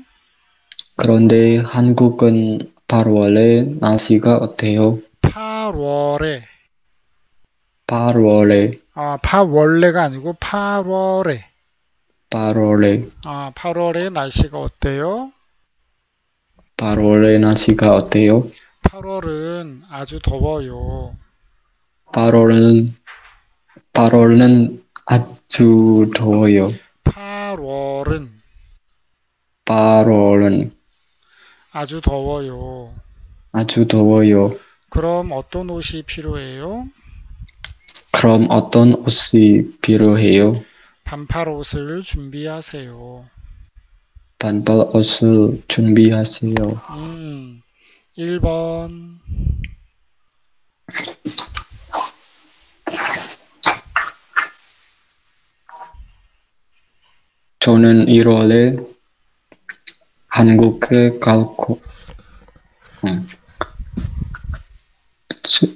[SPEAKER 1] 그런데 한국은 8월에 날씨가 어때요?
[SPEAKER 2] 8월에,
[SPEAKER 1] 8월에,
[SPEAKER 2] 아, 8월레가 아니고 8월에,
[SPEAKER 1] 8월에,
[SPEAKER 2] 아, 8월에 날씨가 어때요?
[SPEAKER 1] 8월에 날씨가 어때요?
[SPEAKER 2] 8월은 아주 더워요.
[SPEAKER 1] 8월은, 8월은 아주 더워요.
[SPEAKER 2] 8월은
[SPEAKER 1] 8월은
[SPEAKER 2] 아주 더워요.
[SPEAKER 1] 아주 더워요.
[SPEAKER 2] 그럼 어떤 옷이 필요해요?
[SPEAKER 1] 그럼 어떤 옷이 필요해요?
[SPEAKER 2] 반팔 옷을 준비하세요.
[SPEAKER 1] 반팔 옷을 준비하세요.
[SPEAKER 2] 음, 1번.
[SPEAKER 1] 저는 1월에 한국에 갈 거, 음. 저,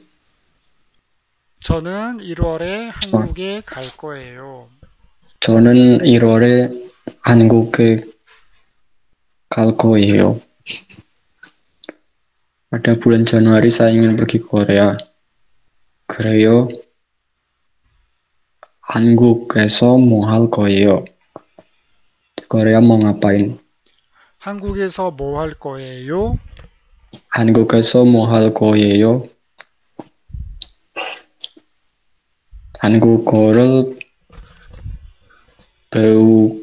[SPEAKER 2] 저는 1월에 한국에 갈 거예요.
[SPEAKER 1] 저는 1월에 한국에 갈 거예요. Pada bulan Januari saya ingin pergi ke Korea. 그래요. 한국에서 뭐 할 거예요? 코리아 mau ngapain?
[SPEAKER 2] 한국에서 뭐 할 거예요?
[SPEAKER 1] 한국에서 뭐 할 거예요? 한국어를 배우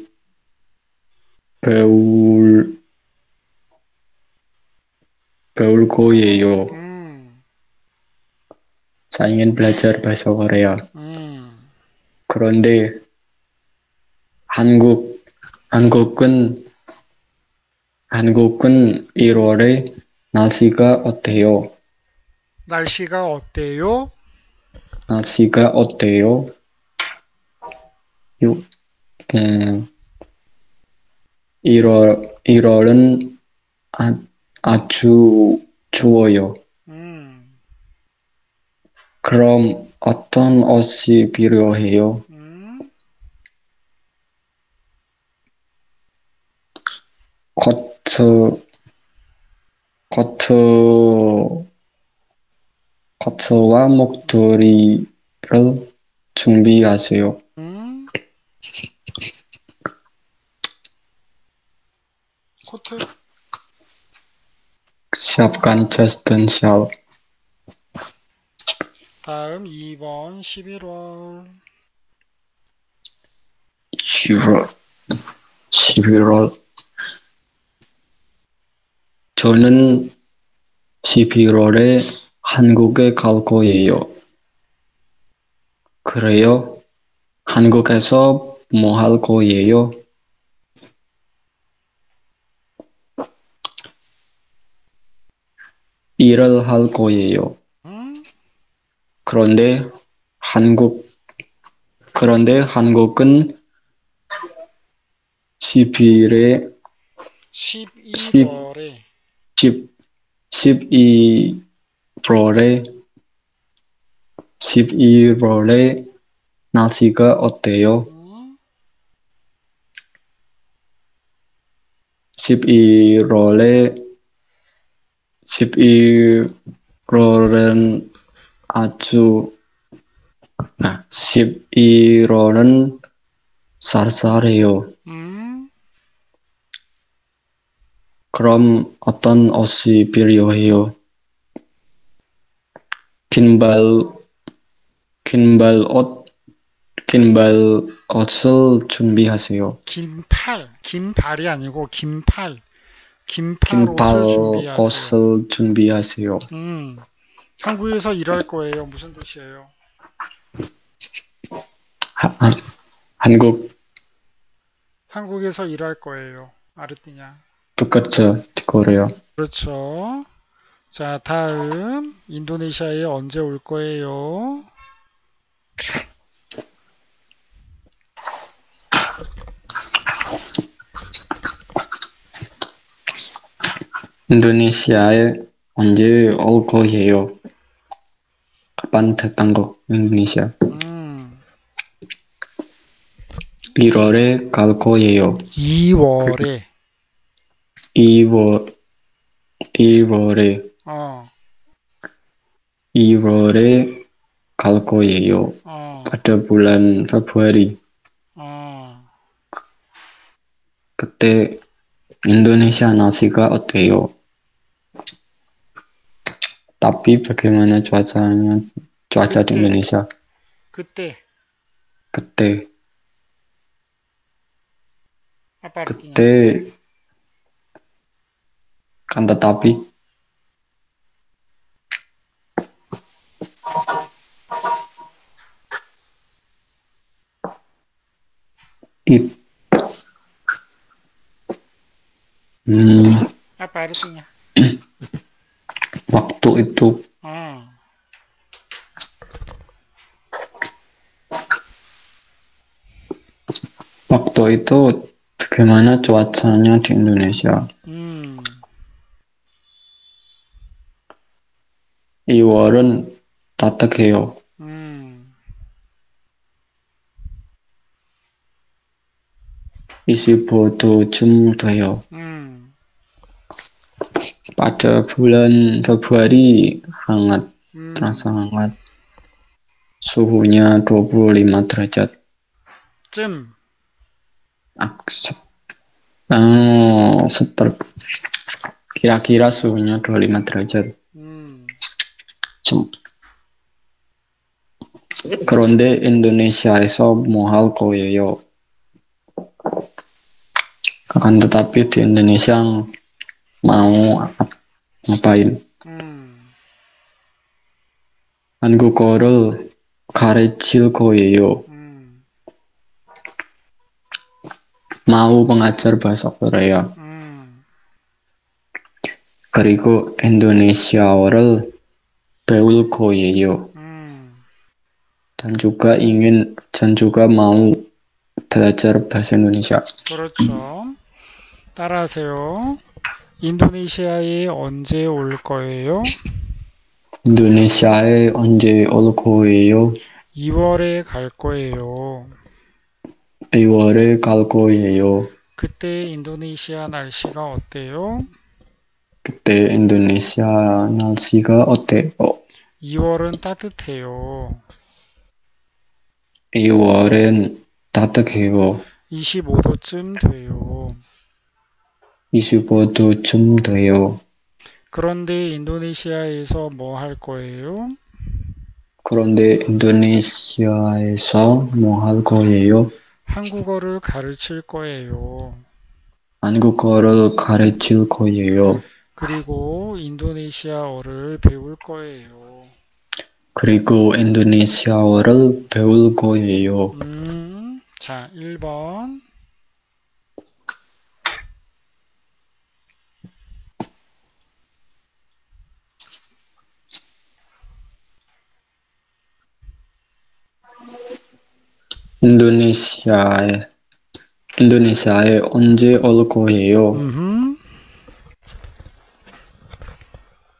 [SPEAKER 1] 배울 배울 거예요.
[SPEAKER 2] 음,
[SPEAKER 1] Saya ingin belajar bahasa Korea.
[SPEAKER 2] 음,
[SPEAKER 1] 그런데 한국 한국은 한국은 1월에 날씨가 어때요?
[SPEAKER 2] 날씨가 어때요?
[SPEAKER 1] 날씨가 어때요? 요, 음, 1월 1월은 아, 아주 추워요.
[SPEAKER 2] 음,
[SPEAKER 1] 그럼 어떤 옷이 필요해요?
[SPEAKER 2] 음,
[SPEAKER 1] 코트, 코트, 코트와 목도리를 준비하세요.
[SPEAKER 2] 음. 코트,
[SPEAKER 1] jas dan shawl.
[SPEAKER 2] 다음 2번 11월
[SPEAKER 1] 11월, 11월. 저는 11월에 한국에 갈 거예요. 그래요? 한국에서 뭐 할 거예요? 일을 할 거예요.
[SPEAKER 2] 음?
[SPEAKER 1] 그런데 한국, 그런데 한국은 11일에
[SPEAKER 2] 12월에
[SPEAKER 1] 10, 12월에 12월에 날씨가 어때요?
[SPEAKER 2] 음?
[SPEAKER 1] 11월에 11월은 아주 아, 11월은 쌀쌀해요.
[SPEAKER 2] 음?
[SPEAKER 1] 그럼 어떤 옷이 필요해요? 긴발, 긴발 옷, 긴발 옷을 준비하세요.
[SPEAKER 2] 긴팔, 긴발이 아니고 긴팔, 긴팔
[SPEAKER 1] 긴팔
[SPEAKER 2] 옷을 준비하세요.
[SPEAKER 1] 옷을 준비하세요.
[SPEAKER 2] 음, 한국에서 일할 거예요. 무슨 뜻이에요?
[SPEAKER 1] 하- 한- 한국
[SPEAKER 2] 한국에서 일할 거예요.
[SPEAKER 1] bekerja di Korea.
[SPEAKER 2] 그렇죠. 자, 다음 인도네시아에 언제 올 거예요?
[SPEAKER 1] 인도네시아에 언제 올 거예요? Datang ke Indonesia?
[SPEAKER 2] 음,
[SPEAKER 1] 1월에 갈 거예요.
[SPEAKER 2] 2월에
[SPEAKER 1] 2월, 2월에,
[SPEAKER 2] 어,
[SPEAKER 1] 2월에 갈 거예요.
[SPEAKER 2] 어,
[SPEAKER 1] pada bulan Februari.
[SPEAKER 2] 어.
[SPEAKER 1] 그때 인도네시아 날씨가 어때요? Tapi bagaimana cuacanya cuaca di
[SPEAKER 2] 그때.
[SPEAKER 1] Indonesia?
[SPEAKER 2] 그때
[SPEAKER 1] 그때
[SPEAKER 2] apa artinya?
[SPEAKER 1] 그때 kan tetapi it hmm,
[SPEAKER 2] apa artinya?
[SPEAKER 1] waktu itu
[SPEAKER 2] hmm.
[SPEAKER 1] waktu itu bagaimana cuacanya di Indonesia
[SPEAKER 2] hmm.
[SPEAKER 1] Iwarun tatakeo hmm. foto jumdayo
[SPEAKER 2] hmm.
[SPEAKER 1] Pada bulan Februari hangat,
[SPEAKER 2] 음,
[SPEAKER 1] terasa hangat. Suhunya 25 derajat.
[SPEAKER 2] 쯤,
[SPEAKER 1] Ah, sep- oh, seperti kira-kira suhunya 25 derajat.
[SPEAKER 2] 음,
[SPEAKER 1] 좀. 그런데 인도네시아에서 뭐할 거예요? Akan tetapi di Indonesia mau ap- ngapain?
[SPEAKER 2] 음,
[SPEAKER 1] 한국어를 가르칠 거예요.
[SPEAKER 2] 음,
[SPEAKER 1] mau mengajar bahasa Korea.
[SPEAKER 2] 음,
[SPEAKER 1] 그리고 인도네시아어를 배울 거예요.
[SPEAKER 2] 음.
[SPEAKER 1] Dan juga ingin dan juga mau belajar bahasa Indonesia.
[SPEAKER 2] 그렇죠. 따라하세요. 인도네시아에 언제 올 거예요?
[SPEAKER 1] 인도네시아에 언제 올 거예요?
[SPEAKER 2] 2월에 갈 거예요.
[SPEAKER 1] 2월에 갈 거예요.
[SPEAKER 2] 그때 인도네시아 날씨가 어때요?
[SPEAKER 1] 그때 인도네시아 날씨가 어때요?
[SPEAKER 2] 2월은 따뜻해요.
[SPEAKER 1] 2월엔 따뜻해요.
[SPEAKER 2] 25도쯤 돼요.
[SPEAKER 1] 25도쯤 돼요.
[SPEAKER 2] 그런데 인도네시아에서 뭐 할 거예요?
[SPEAKER 1] 그런데 인도네시아에서 뭐 할 거예요?
[SPEAKER 2] 한국어를 가르칠 거예요.
[SPEAKER 1] 한국어를 가르칠 거예요.
[SPEAKER 2] 그리고 인도네시아어를 배울 거예요.
[SPEAKER 1] 그리고 인도네시아어를 배울 거예요.
[SPEAKER 2] 음, 자, 1번.
[SPEAKER 1] 인도네시아에 인도네시아에 언제 올 거예요?
[SPEAKER 2] 음흠.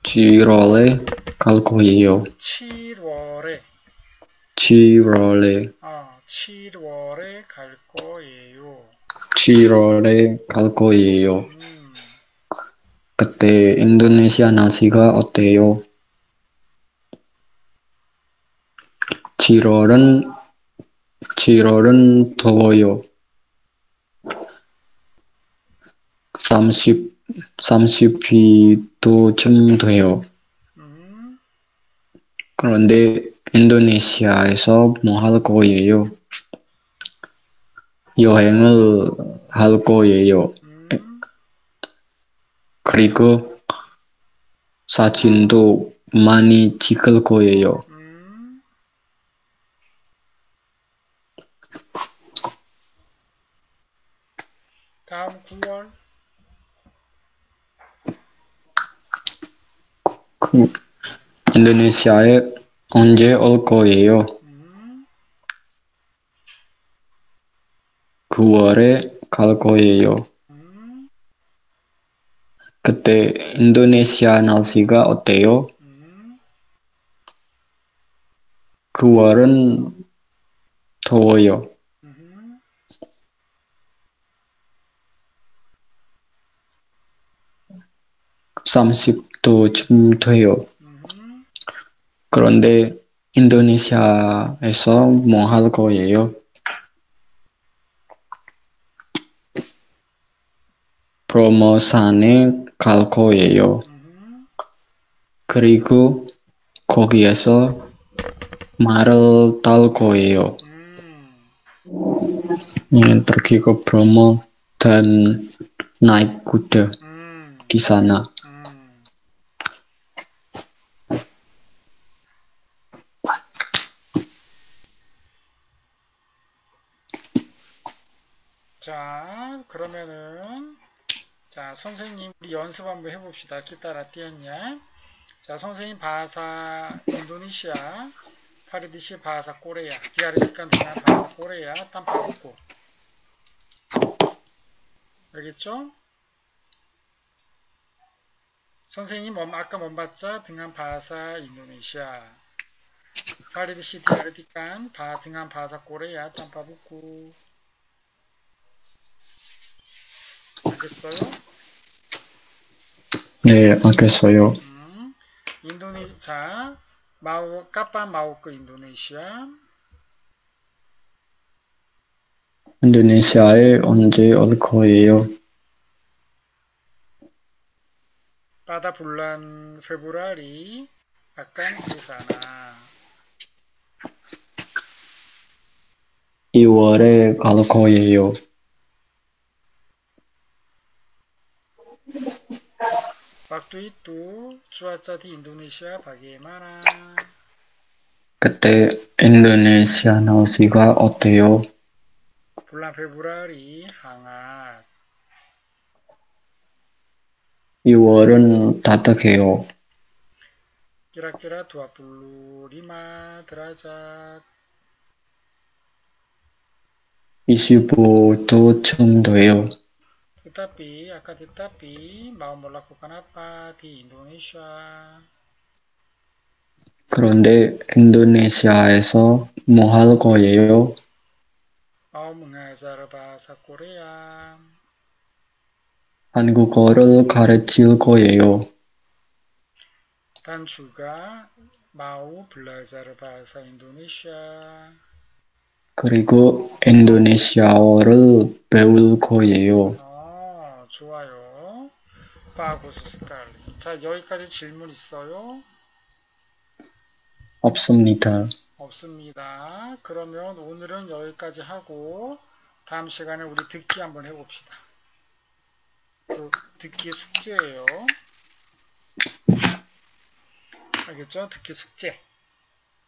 [SPEAKER 1] 7월에 갈 거예요.
[SPEAKER 2] 7월에,
[SPEAKER 1] 7월에
[SPEAKER 2] 아, 7월에 갈 거예요.
[SPEAKER 1] 7월에 갈 거예요.
[SPEAKER 2] 음,
[SPEAKER 1] 그때 인도네시아 날씨가 어때요? 7월은 7월은 더워요. 30 32도쯤 돼요.
[SPEAKER 2] 음,
[SPEAKER 1] 그런데 인도네시아에서 뭐 할 거예요? 여행을 할 거예요.
[SPEAKER 2] 음,
[SPEAKER 1] 그리고 사진도 많이 찍을 거예요.
[SPEAKER 2] 음. 다음 9월.
[SPEAKER 1] 그 인도네시아에 언제 올 거예요?
[SPEAKER 2] 음,
[SPEAKER 1] 9월에 갈 거예요.
[SPEAKER 2] 음,
[SPEAKER 1] 그때 인도네시아 날씨가 어때요?
[SPEAKER 2] 음,
[SPEAKER 1] 9월은 더워요.
[SPEAKER 2] 음.
[SPEAKER 1] 30 도쯤 돼요.
[SPEAKER 2] 음.
[SPEAKER 1] 그런데 인도네시아에서 뭐 할 거예요? 프로모션에 갈 거예요.
[SPEAKER 2] 음,
[SPEAKER 1] 그리고 거기에서 말을 딸 거예요.
[SPEAKER 2] 음.
[SPEAKER 1] ingin pergi ke Bromo dan naik kuda
[SPEAKER 2] 음,
[SPEAKER 1] di sana.
[SPEAKER 2] 음. 자, 그러면은 자, 선생님 우리 연습 한번 해봅시다. 기타라 띄었냐? 자, 선생님 바사 인도네시아 파르디시 바사 꼬레야 디아르티칸 두나 바사 꼬레야 땀파고 알겠죠? 선생님 엄- 아까 몸봤자 등한 바사 인도네시아 파르디시 디아르티칸 바 등한 바사 꼬레야 땀파부쿠 알겠어요?
[SPEAKER 1] 네, 알겠어요.
[SPEAKER 2] 음, 인도네 자 마우 까빠 마우크 인도네시아
[SPEAKER 1] 인도네시아에 언제 올 거예요?
[SPEAKER 2] bulan Februari akan ke sana.
[SPEAKER 1] 2월에 갈 거예요.
[SPEAKER 2] Waktu itu cuaca di Indonesia bagaimana?
[SPEAKER 1] 그때 인도네시아 날씨가 어때요?
[SPEAKER 2] Bulan Februari hangat.
[SPEAKER 1] 2월은 따뜻해요.
[SPEAKER 2] Kira-kira 25 derajat.
[SPEAKER 1] 25도 쯤 돼요.
[SPEAKER 2] Tetapi, akan tetapi, mau melakukan apa di Indonesia?
[SPEAKER 1] 그런데 인도네시아에서 뭐 할 거예요?
[SPEAKER 2] Mau mengajar bahasa Korea.
[SPEAKER 1] 한국어를 가르칠 거예요.
[SPEAKER 2] Dan juga mau belajar bahasa Indonesia.
[SPEAKER 1] 그리고 인도네시아어를 배울 거예요.
[SPEAKER 2] 어, 좋아요. 바구스 스칼리. 자, 여기까지 질문 있어요?
[SPEAKER 1] 없습니다.
[SPEAKER 2] 없습니다. 그러면 오늘은 여기까지 하고 다음 시간에 우리 듣기 한번 해봅시다. 그 듣기 숙제예요. 알겠죠? 듣기 숙제.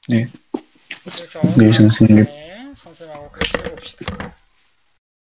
[SPEAKER 1] 네.
[SPEAKER 2] 그래서
[SPEAKER 1] 네, 선생님.
[SPEAKER 2] 선생님하고 같이 해봅시다.